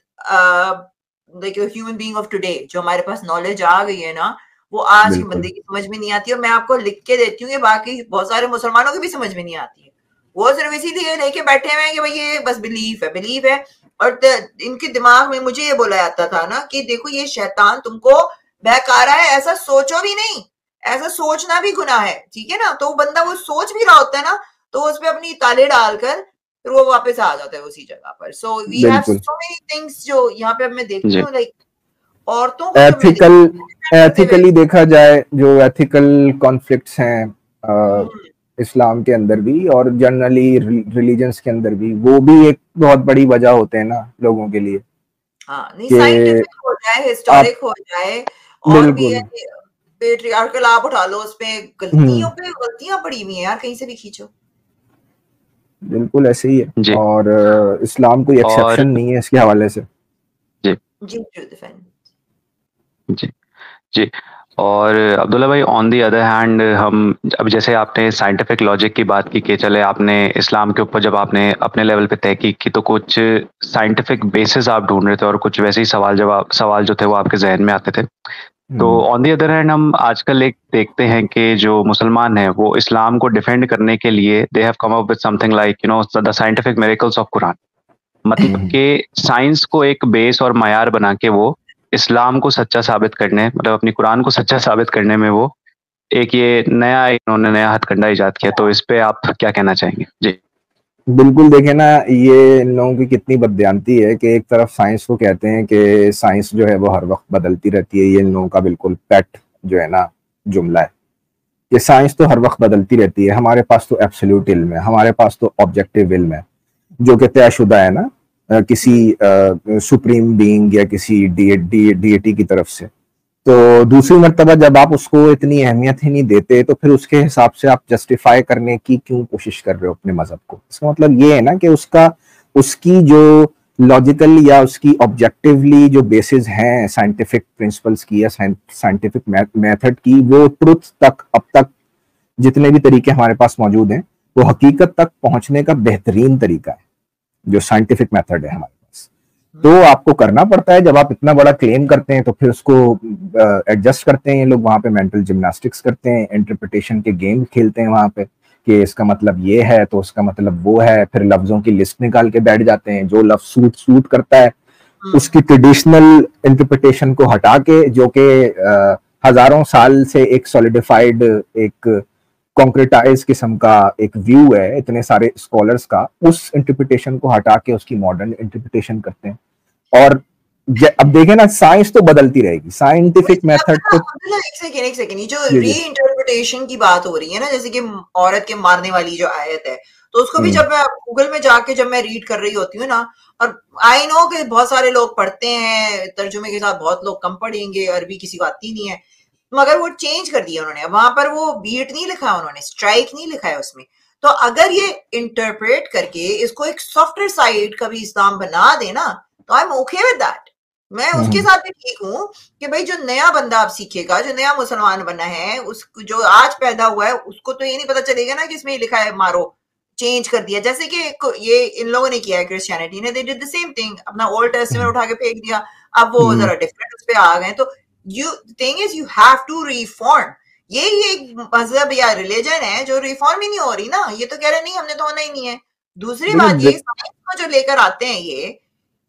S1: like human being of today जो हमारे पास नॉलेज आ गई है ना वो आज के बंदे की समझ में नहीं आती और मैं आपको लिख के देती हूँ बाकी बहुत सारे मुसलमानों की भी समझ में नहीं आती है। वो सिर्फ़ इसीलिए लेके बैठे हुए हैं कि भाई ये बस बिलीफ है बिलीफ है। और इनके दिमाग में मुझे ये बोला जाता था ना कि देखो ये शैतान तुमको बहका रहा है ऐसा सोचो भी नहीं ऐसा सोचना भी गुना है ठीक है ना? तो बंदा वो सोच भी रहा होता है ना तो उस पर अपनी ताले डालकर फिर वो वापस आ जाता है उसी जगह पर। So we have so many things जो यहाँ पे मैं देखती हूँ लाइक औरतों
S3: एथिकल एथिकली देखा जाए जो एथिकल कॉन्फ्लिक्ट्स हैं इस्लाम के अंदर भी और जनरली रिलीजन्स के अंदर भी वो भी एक बहुत बड़ी वजह होते हैं ना लोगों के लिए।
S1: हाँ नहीं साइंटिफिक हो जाए हिस्टोरिक हो जाए और भी पेट्रियार्कल आप उठा लो उसमें गलतियों हम्म। पे गलतियाँ पड़ी हुई हैं यार कहीं से भी खींचो।
S3: बिल्कुल ऐसे ही है। और इस्लाम कोई एक्सेप्शन नहीं है इसके हवाले से।
S4: जी। जी जी। जी। और अब्दुल्ला भाई ऑन दी अदर हैंड हम अब जैसे आपने साइंटिफिक लॉजिक की बात की कि चले आपने इस्लाम के ऊपर जब आपने अपने लेवल पे तहकीक की तो कुछ साइंटिफिक बेसिस आप ढूंढ रहे थे और कुछ वैसे ही सवाल जवाब सवाल जो थे वो आपके जहन में आते थे। तो ऑन दी अदर हैंड हम आजकल एक देखते हैं कि जो मुसलमान हैं वो इस्लाम को डिफेंड करने के लिए they have come up with something like you know the scientific miracles of Quran मतलब हम्म। कि साइंस को एक बेस और मैार बना के वो इस्लाम को सच्चा साबित करने मतलब अपनी कुरान को सच्चा साबित करने में वो एक ये नया इन्होंने नया हथकंडा ईजाद किया। तो इस पे आप क्या कहना चाहेंगे? जी।
S3: बिल्कुल देखे ना, ये इन लोगों की कितनी बदयांती है कि एक तरफ़ साइंस को कहते हैं कि साइंस जो है वो हर वक्त बदलती रहती है, ये इन लोगों का बिल्कुल पेट जो है ना, जुमला है। कि साइंस तो हर वक्त बदलती रहती है, हमारे पास तो एब्सोल्यूट इल्म है, हमारे पास तो ऑब्जेक्टिव इल्म है, जो कि तयशुदा है ना किसी सुप्रीम बींग या किसी डीएटी की तरफ़ से। तो दूसरी मरतबा जब आप उसको इतनी अहमियत ही नहीं देते तो फिर उसके हिसाब से आप जस्टिफाई करने की क्यों कोशिश कर रहे हो अपने मज़हब को? इसका मतलब ये है ना कि उसका, उसकी जो लॉजिकल या उसकी ऑब्जेक्टिवली जो बेसिस हैं साइंटिफिक प्रिंसिपल्स की या साइंटिफिक मेथड की, वो ट्रुथ तक, अब तक जितने भी तरीके हमारे पास मौजूद हैं, वो हकीकत तक पहुँचने का बेहतरीन तरीका है, जो साइंटिफिक मेथड है हमारे तो आपको करना पड़ता है। जब आप इतना बड़ा क्लेम करते हैं तो फिर उसको एडजस्ट करते हैं। ये लोग वहाँ पे मेंटल जिम्नास्टिक्स करते हैं इंटरप्रिटेशन के गेम खेलते हैं वहाँ पे कि इसका मतलब ये है तो उसका मतलब वो है। फिर लफ्जों की लिस्ट निकाल के बैठ जाते हैं। जो लफ्ज सूट सूट करता है हम्म। उसकी ट्रेडिशनल इंटरप्रिटेशन को हटा के जो कि हज़ारों साल से एक सॉलिडिफाइड एक कॉन्क्रेटाइज किस्म का एक व्यू है इतने सारे स्कॉलर्स का उस इंटरप्रिटेशन को हटा के उसकी मॉडर्न इंटरप्रिटेशन करते हैं। और अब देखें ना साइंस तो बदलती रहेगी। साइंटिफिक मेथड तो
S1: एक सेकेंड एक सेकेंड जो री इंटरप्रिटेशन की बात हो रही है ना जैसे कि औरत के मारने वाली जो आयत है तो उसको भी हम्म। जब मैं गूगल में जाके जब मैं रीड कर रही होती हूँ ना और आई नो कि बहुत सारे लोग पढ़ते हैं तर्जुमे के साथ बहुत लोग कम पढ़ेंगे अरबी किसी को आती नहीं है मगर वो चेंज कर दिया उन्होंने। वहाँ पर वो बीट नहीं लिखा उन्होंने स्ट्राइक नहीं लिखा है उसमें। तो अगर ये इंटरप्रेट करके इसको एक सॉफ्टवेयर साइट का भी इस्लाम बना देना तो I am okay with that मैं उसके हम्म। साथ भी ठीक हूँ कि भाई जो नया बंदा अब सीखेगा जो नया मुसलमान बना है उस जो आज पैदा हुआ है उसको तो ये नहीं पता चलेगा ना कि इसमें लिखा है मारो चेंज कर दिया। जैसे कि ये इन लोगों ने किया है क्रिश्चियनिटी ने they did the same thing अपना ओल्ड टेस्टमेंट उठा के फेंक दिया अब वो हम्म। जरा डिफरेंट उस पर आ गए। तो you thing is you have to reform ये एक मज़हब या रिलीजन है जो रिफॉर्म ही नहीं हो रही ना। ये तो कह रहे नहीं हमने तो होना ही नहीं है। दूसरी बात ये साइंस को जो लेकर आते हैं ये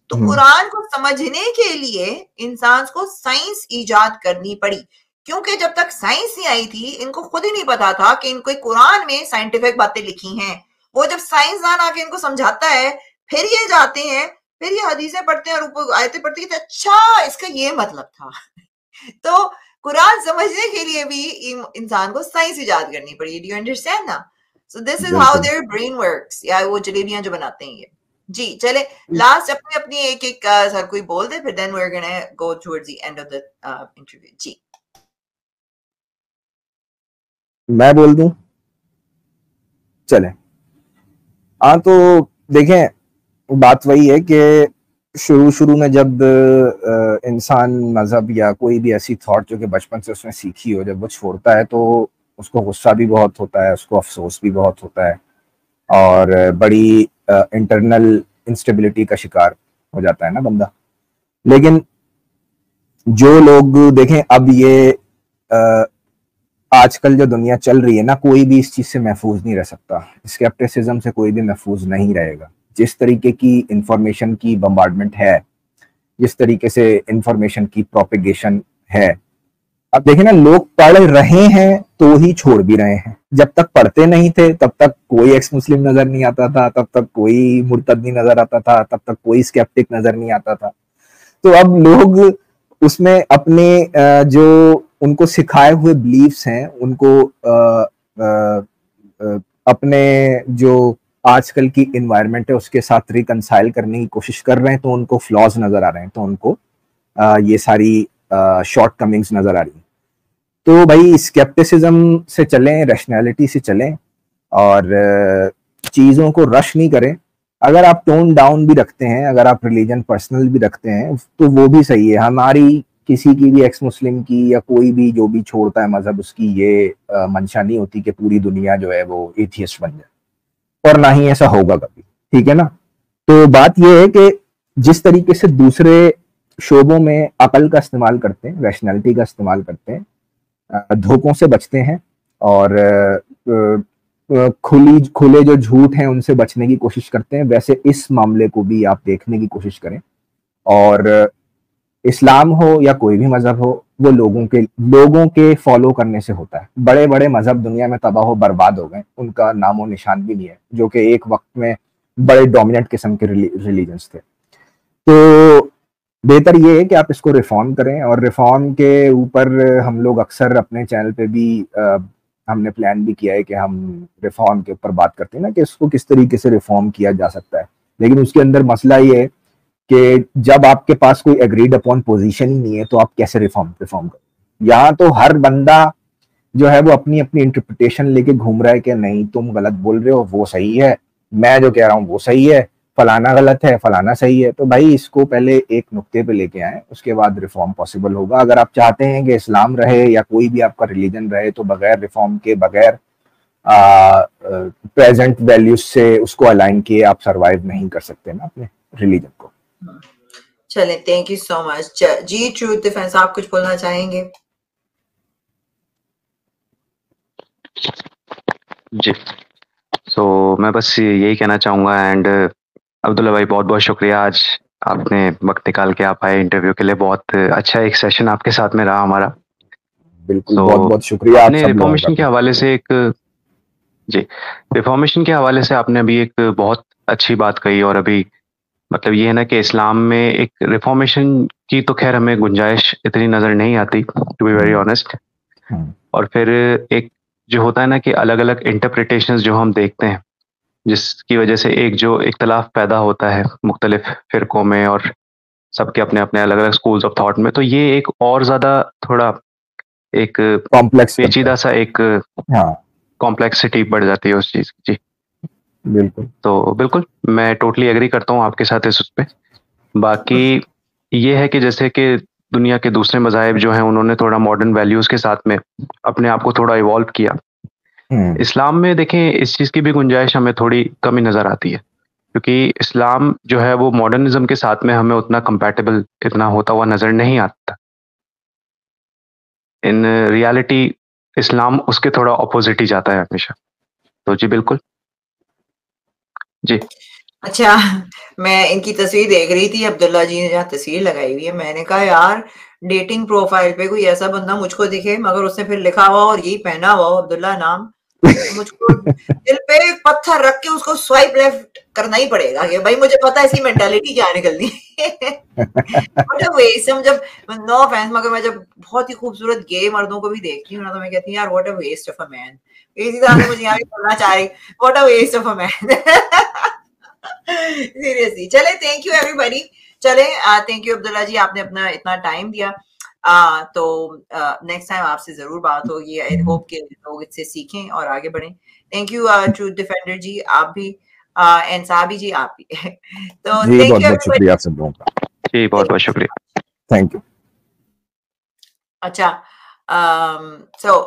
S1: तो हम्म। कुरान को समझने के लिए इंसान को साइंस ईजाद करनी पड़ी। क्योंकि जब तक साइंस नहीं आई थी इनको खुद ही नहीं पता था कि इनको कुरान में साइंटिफिक बातें लिखी हैं। वो जब साइंसदान आके इनको समझाता है फिर ये जाते हैं फिर ये हदीसें पढ़ते हैं और ऊपर आयतें पढ़ते हैं तो अच्छा इसका ये मतलब था। तो कुरान समझने के लिए भी इंसान को साइंस इजाद करनी पड़ी डू अंडरस्टैंड ना? So this is how their brain works या वो जलेबियाँ जो बनाते हैं ये। जी चले लास्ट अपनी अपनी एक एक सर कोई बोल दे फिर then we are gonna go towards the end of the interview जी।
S3: मैं बोल दूँ? चले। हाँ तो देखें बात वही है कि शुरू शुरू में जब इंसान मज़हब या कोई भी ऐसी थॉट जो कि बचपन से उसने सीखी हो, जब वो छोड़ता है तो उसको गुस्सा भी बहुत होता है, उसको अफसोस भी बहुत होता है और बड़ी इंटरनल इंस्टेबिलिटी का शिकार हो जाता है ना बंदा। लेकिन जो लोग देखें, अब ये आजकल जो दुनिया चल रही है ना, कोई भी इस चीज़ से महफूज नहीं रह सकता। स्केप्टिसिज्म से कोई भी महफूज नहीं रहेगा। जिस तरीके की इंफॉर्मेशन की बम्बार्डमेंट है, जिस तरीके से इंफॉर्मेशन की प्रोपिगेशन है। अब देखें ना, लोग पढ़ रहे हैं तो ही छोड़ भी रहे हैं। जब तक पढ़ते नहीं थे, तब तक कोई एक्स मुस्लिम नज़र नहीं आता था, तब तक कोई मुर्तद नज़र आता था, तब तक कोई स्केप्टिक नज़र नहीं आता था। तो अब लोग उसमें अपने जो उनको सिखाए हुए बिलीव्स हैं, उनको अपने जो आजकल की इन्वायरमेंट है उसके साथ रिकनसाइल करने की कोशिश कर रहे हैं तो उनको फ्लॉज नज़र आ रहे हैं तो उनको आ, ये सारी शॉर्ट कमिंग्स नज़र आ रही हैं। तो भाई स्केप्टिसिज्म से चलें रैशनैलिटी से चलें और चीज़ों को रश नहीं करें। अगर आप टोन डाउन भी रखते हैं अगर आप रिलीजन पर्सनल भी रखते हैं तो वो भी सही है। हमारी किसी की भी एक्स मुस्लिम की या कोई भी जो भी छोड़ता है मज़हब उसकी ये मंशा नहीं होती कि पूरी दुनिया जो है वो एथियस्ट बन जाए। और ना ही ऐसा होगा कभी। ठीक है ना? तो बात यह है कि जिस तरीके से दूसरे शोबों में अकल का इस्तेमाल करते हैं रैशनैलिटी का इस्तेमाल करते हैं धोखों से बचते हैं और खुली, खुले जो झूठ हैं उनसे बचने की कोशिश करते हैं, वैसे इस मामले को भी आप देखने की कोशिश करें। और इस्लाम हो या कोई भी मज़हब हो वो लोगों के लोगों के फॉलो करने से होता है। बड़े बड़े मज़हब दुनिया में तबाह बर्बाद हो गए। उनका नामो निशान भी नहीं है जो कि एक वक्त में बड़े डोमिनेंट किस्म के रिलीजन्स थे। तो बेहतर ये है कि आप इसको रिफॉर्म करें और रिफॉर्म के ऊपर हम लोग अक्सर अपने चैनल पे भी आ, हमने प्लान भी किया है कि हम रिफॉर्म के ऊपर बात करते हैं ना कि इसको किस तरीके से रिफॉर्म किया जा सकता है। लेकिन उसके अंदर मसला ये है कि जब आपके पास कोई एग्रीड अपॉन पोजीशन ही नहीं है तो आप कैसे रिफॉर्म रिफॉर्म करें यहाँ तो हर बंदा जो है वो अपनी अपनी इंटरप्रिटेशन लेके घूम रहा है कि नहीं, तुम गलत बोल रहे हो, वो सही है। मैं जो कह रहा हूँ, वो सही है। फलाना गलत है, फलाना सही है। तो भाई इसको पहले एक नुक्ते पे लेके आए, उसके बाद रिफॉर्म पॉसिबल होगा। अगर आप चाहते हैं कि इस्लाम रहे या कोई भी आपका रिलीजन रहे तो बगैर रिफॉर्म के, बगैर प्रेजेंट वैल्यूज़ से उसको अलाइन किए आप सरवाइव नहीं कर सकते ना अपने रिलीजन को।
S1: चले थैंक यू सो मच जी ट्रूथ डिफेंस आप कुछ बोलना चाहेंगे?
S4: जी सो so, मैं बस यही कहना चाहूँगा एंड अब्दुल्ला भाई बहुत बहुत शुक्रिया आज आपने वक्त निकाल के आप आए इंटरव्यू के लिए। बहुत अच्छा एक सेशन आपके साथ में रहा हमारा।
S3: बिल्कुल तो बहुत बहुत शुक्रिया
S4: आपने रिफॉर्मेशन के। हवाले से एक जी रिफॉर्मेशन के हवाले से आपने अभी एक बहुत अच्छी बात कही और अभी मतलब ये है ना कि इस्लाम में एक रिफॉर्मेशन की तो खैर हमें गुंजाइश इतनी नज़र नहीं आती टू बी वेरी ऑनेस्ट और फिर एक जो होता है ना कि अलग अलग इंटरप्रिटेशन जो हम देखते हैं जिसकी वजह से एक जो इख्तलाफ पैदा होता है मुख्तलिफ़ फिरकों में और सबके अपने अपने अलग अलग स्कूल्स ऑफ़ थॉट में तो ये एक और ज़्यादा थोड़ा एक
S3: कॉम्प्लेक्स
S4: पेचीदा सा एक कॉम्प्लेक्सिटी हाँ। बढ़ जाती है उस चीज़ की। जी।
S3: बिल्कुल।
S4: तो बिल्कुल मैं टोटली एग्री करता हूँ आपके साथ इस उस पर बाकी ये है कि जैसे कि दुनिया के दूसरे मजाहब जो हैं उन्होंने थोड़ा मॉडर्न वैल्यूज़ के साथ में अपने आप को थोड़ा इवॉल्व किया। हम्म। इस्लाम में देखें इस चीज़ की भी गुंजाइश हमें थोड़ी कमी नज़र आती है। क्योंकि इस्लाम जो है वो मॉडर्निज्म के साथ में हमें उतना कंपैटिबल इतना होता हुआ नज़र नहीं आता। इन रियलिटी इस्लाम उसके थोड़ा अपोजिट ही जाता है हमेशा। तो जी बिल्कुल। जी।
S1: अच्छा मैं इनकी तस्वीर देख रही थी अब्दुल्ला जी ने जहाँ तस्वीर लगाई हुई है मैंने कहा यार डेटिंग प्रोफ़ाइल पे कोई ऐसा बंदा मुझको दिखे मगर उसने फिर लिखा हुआ और यही पहना हुआ अब्दुल्ला नाम मुझको दिल पे पत्थर रख के उसको स्वाइप लेफ़्ट करना ही पड़ेगा कि भाई मुझे पता है इसकी मेंटालिटी क्या निकलनी हम जब नो ऑफेंस मगर मैं जब बहुत ही खूबसूरत गे मर्दों को भी देखती हूँ ना तो मैं कहती हूँ यार what a waste of a man इसी तरह से मुझे यहाँ भी बोलना चाह रही what a waste of a man seriously चले थैंक यू एवरीबॉडी चले थैंक यू अब्दुल्ला जी आपने अपना इतना टाइम दिया. आ, तो नेक्स्ट टाइम आपसे ज़रूर बात होगी. आई होप के लोग इससे सीखें और आगे बढ़ें. थैंक यू ट्रूथ डिफेंडर जी. आप भी एंड साहबी जी आप भी.
S3: तो थैंक यू बहुत शुक्रिया सब लोगों का
S4: जी बहुत बहुत शुक्रिया.
S3: थैंक यू
S1: अच्छा so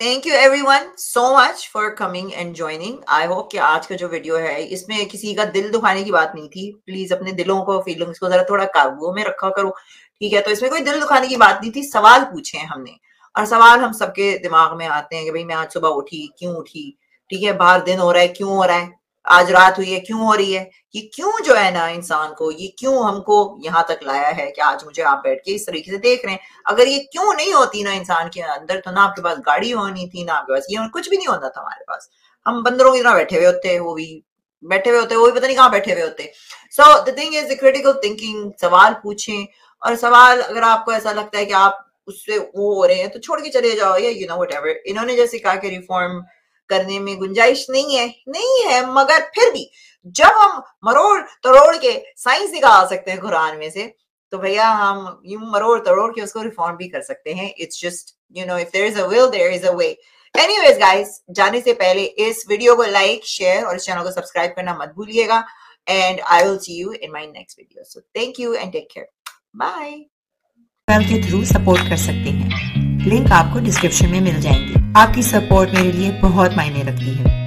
S1: thank you everyone so much for coming and joining I hope कि आज का जो वीडियो है, इसमें किसी का दिल दुखाने की बात नहीं थी। प्लीज़ अपने दिलों को फीलिंग्स को जरा थोड़ा काबू में रखा करो, ठीक है? तो इसमें कोई दिल दुखाने की बात नहीं थी, सवाल पूछे हैं हमने। और सवाल हम सबके दिमाग में आते हैं कि भाई मैं आज सुबह उठी, क्यों उठी? ठीक है? बाहर दिन हो रहा है, क्यों हो रहा है? आज रात हुई है, क्यों हो रही है? ये क्यों जो है ना इंसान को, ये क्यों हमको यहाँ तक लाया है कि आज मुझे आप बैठ के इस तरीके से देख रहे हैं? अगर ये क्यों नहीं होती ना इंसान के अंदर तो ना आपके पास गाड़ी होनी थी, ना आपके पास ये कुछ भी नहीं होता था हमारे पास। हम बंदरों की तरह बैठे हुए होते, वो भी बैठे हुए होते, वो भी पता नहीं कहाँ बैठे हुए होते। So the thing is critical thinking सवाल पूछें और सवाल अगर आपको ऐसा लगता है कि आप उससे वो हो रहे हैं तो छोड़ के चले जाओ या यू नो वट इन्होंने जैसे कहा कि रिफॉर्म करने में गुंजाइश नहीं है नहीं है, मगर फिर भी जब हम मरोड़ तरोड़ के साइंस निकाल सकते हैं कुरान में से तो भैया हम यूँ मरोड़ तरोड़ के उसको रिफॉर्म भी कर सकते हैं। It's just you know if there is a will there is a way anyways guys जाने से पहले इस वीडियो को लाइक शेयर और इस चैनल को सब्सक्राइब करना मत भूलिएगा। And I will see you in my next video so thank you and take care bye
S2: के थ्रू सपोर्ट कर सकते हैं। लिंक आपको डिस्क्रिप्शन में मिल जाएँगे। आपकी सपोर्ट मेरे लिए बहुत मायने रखती है।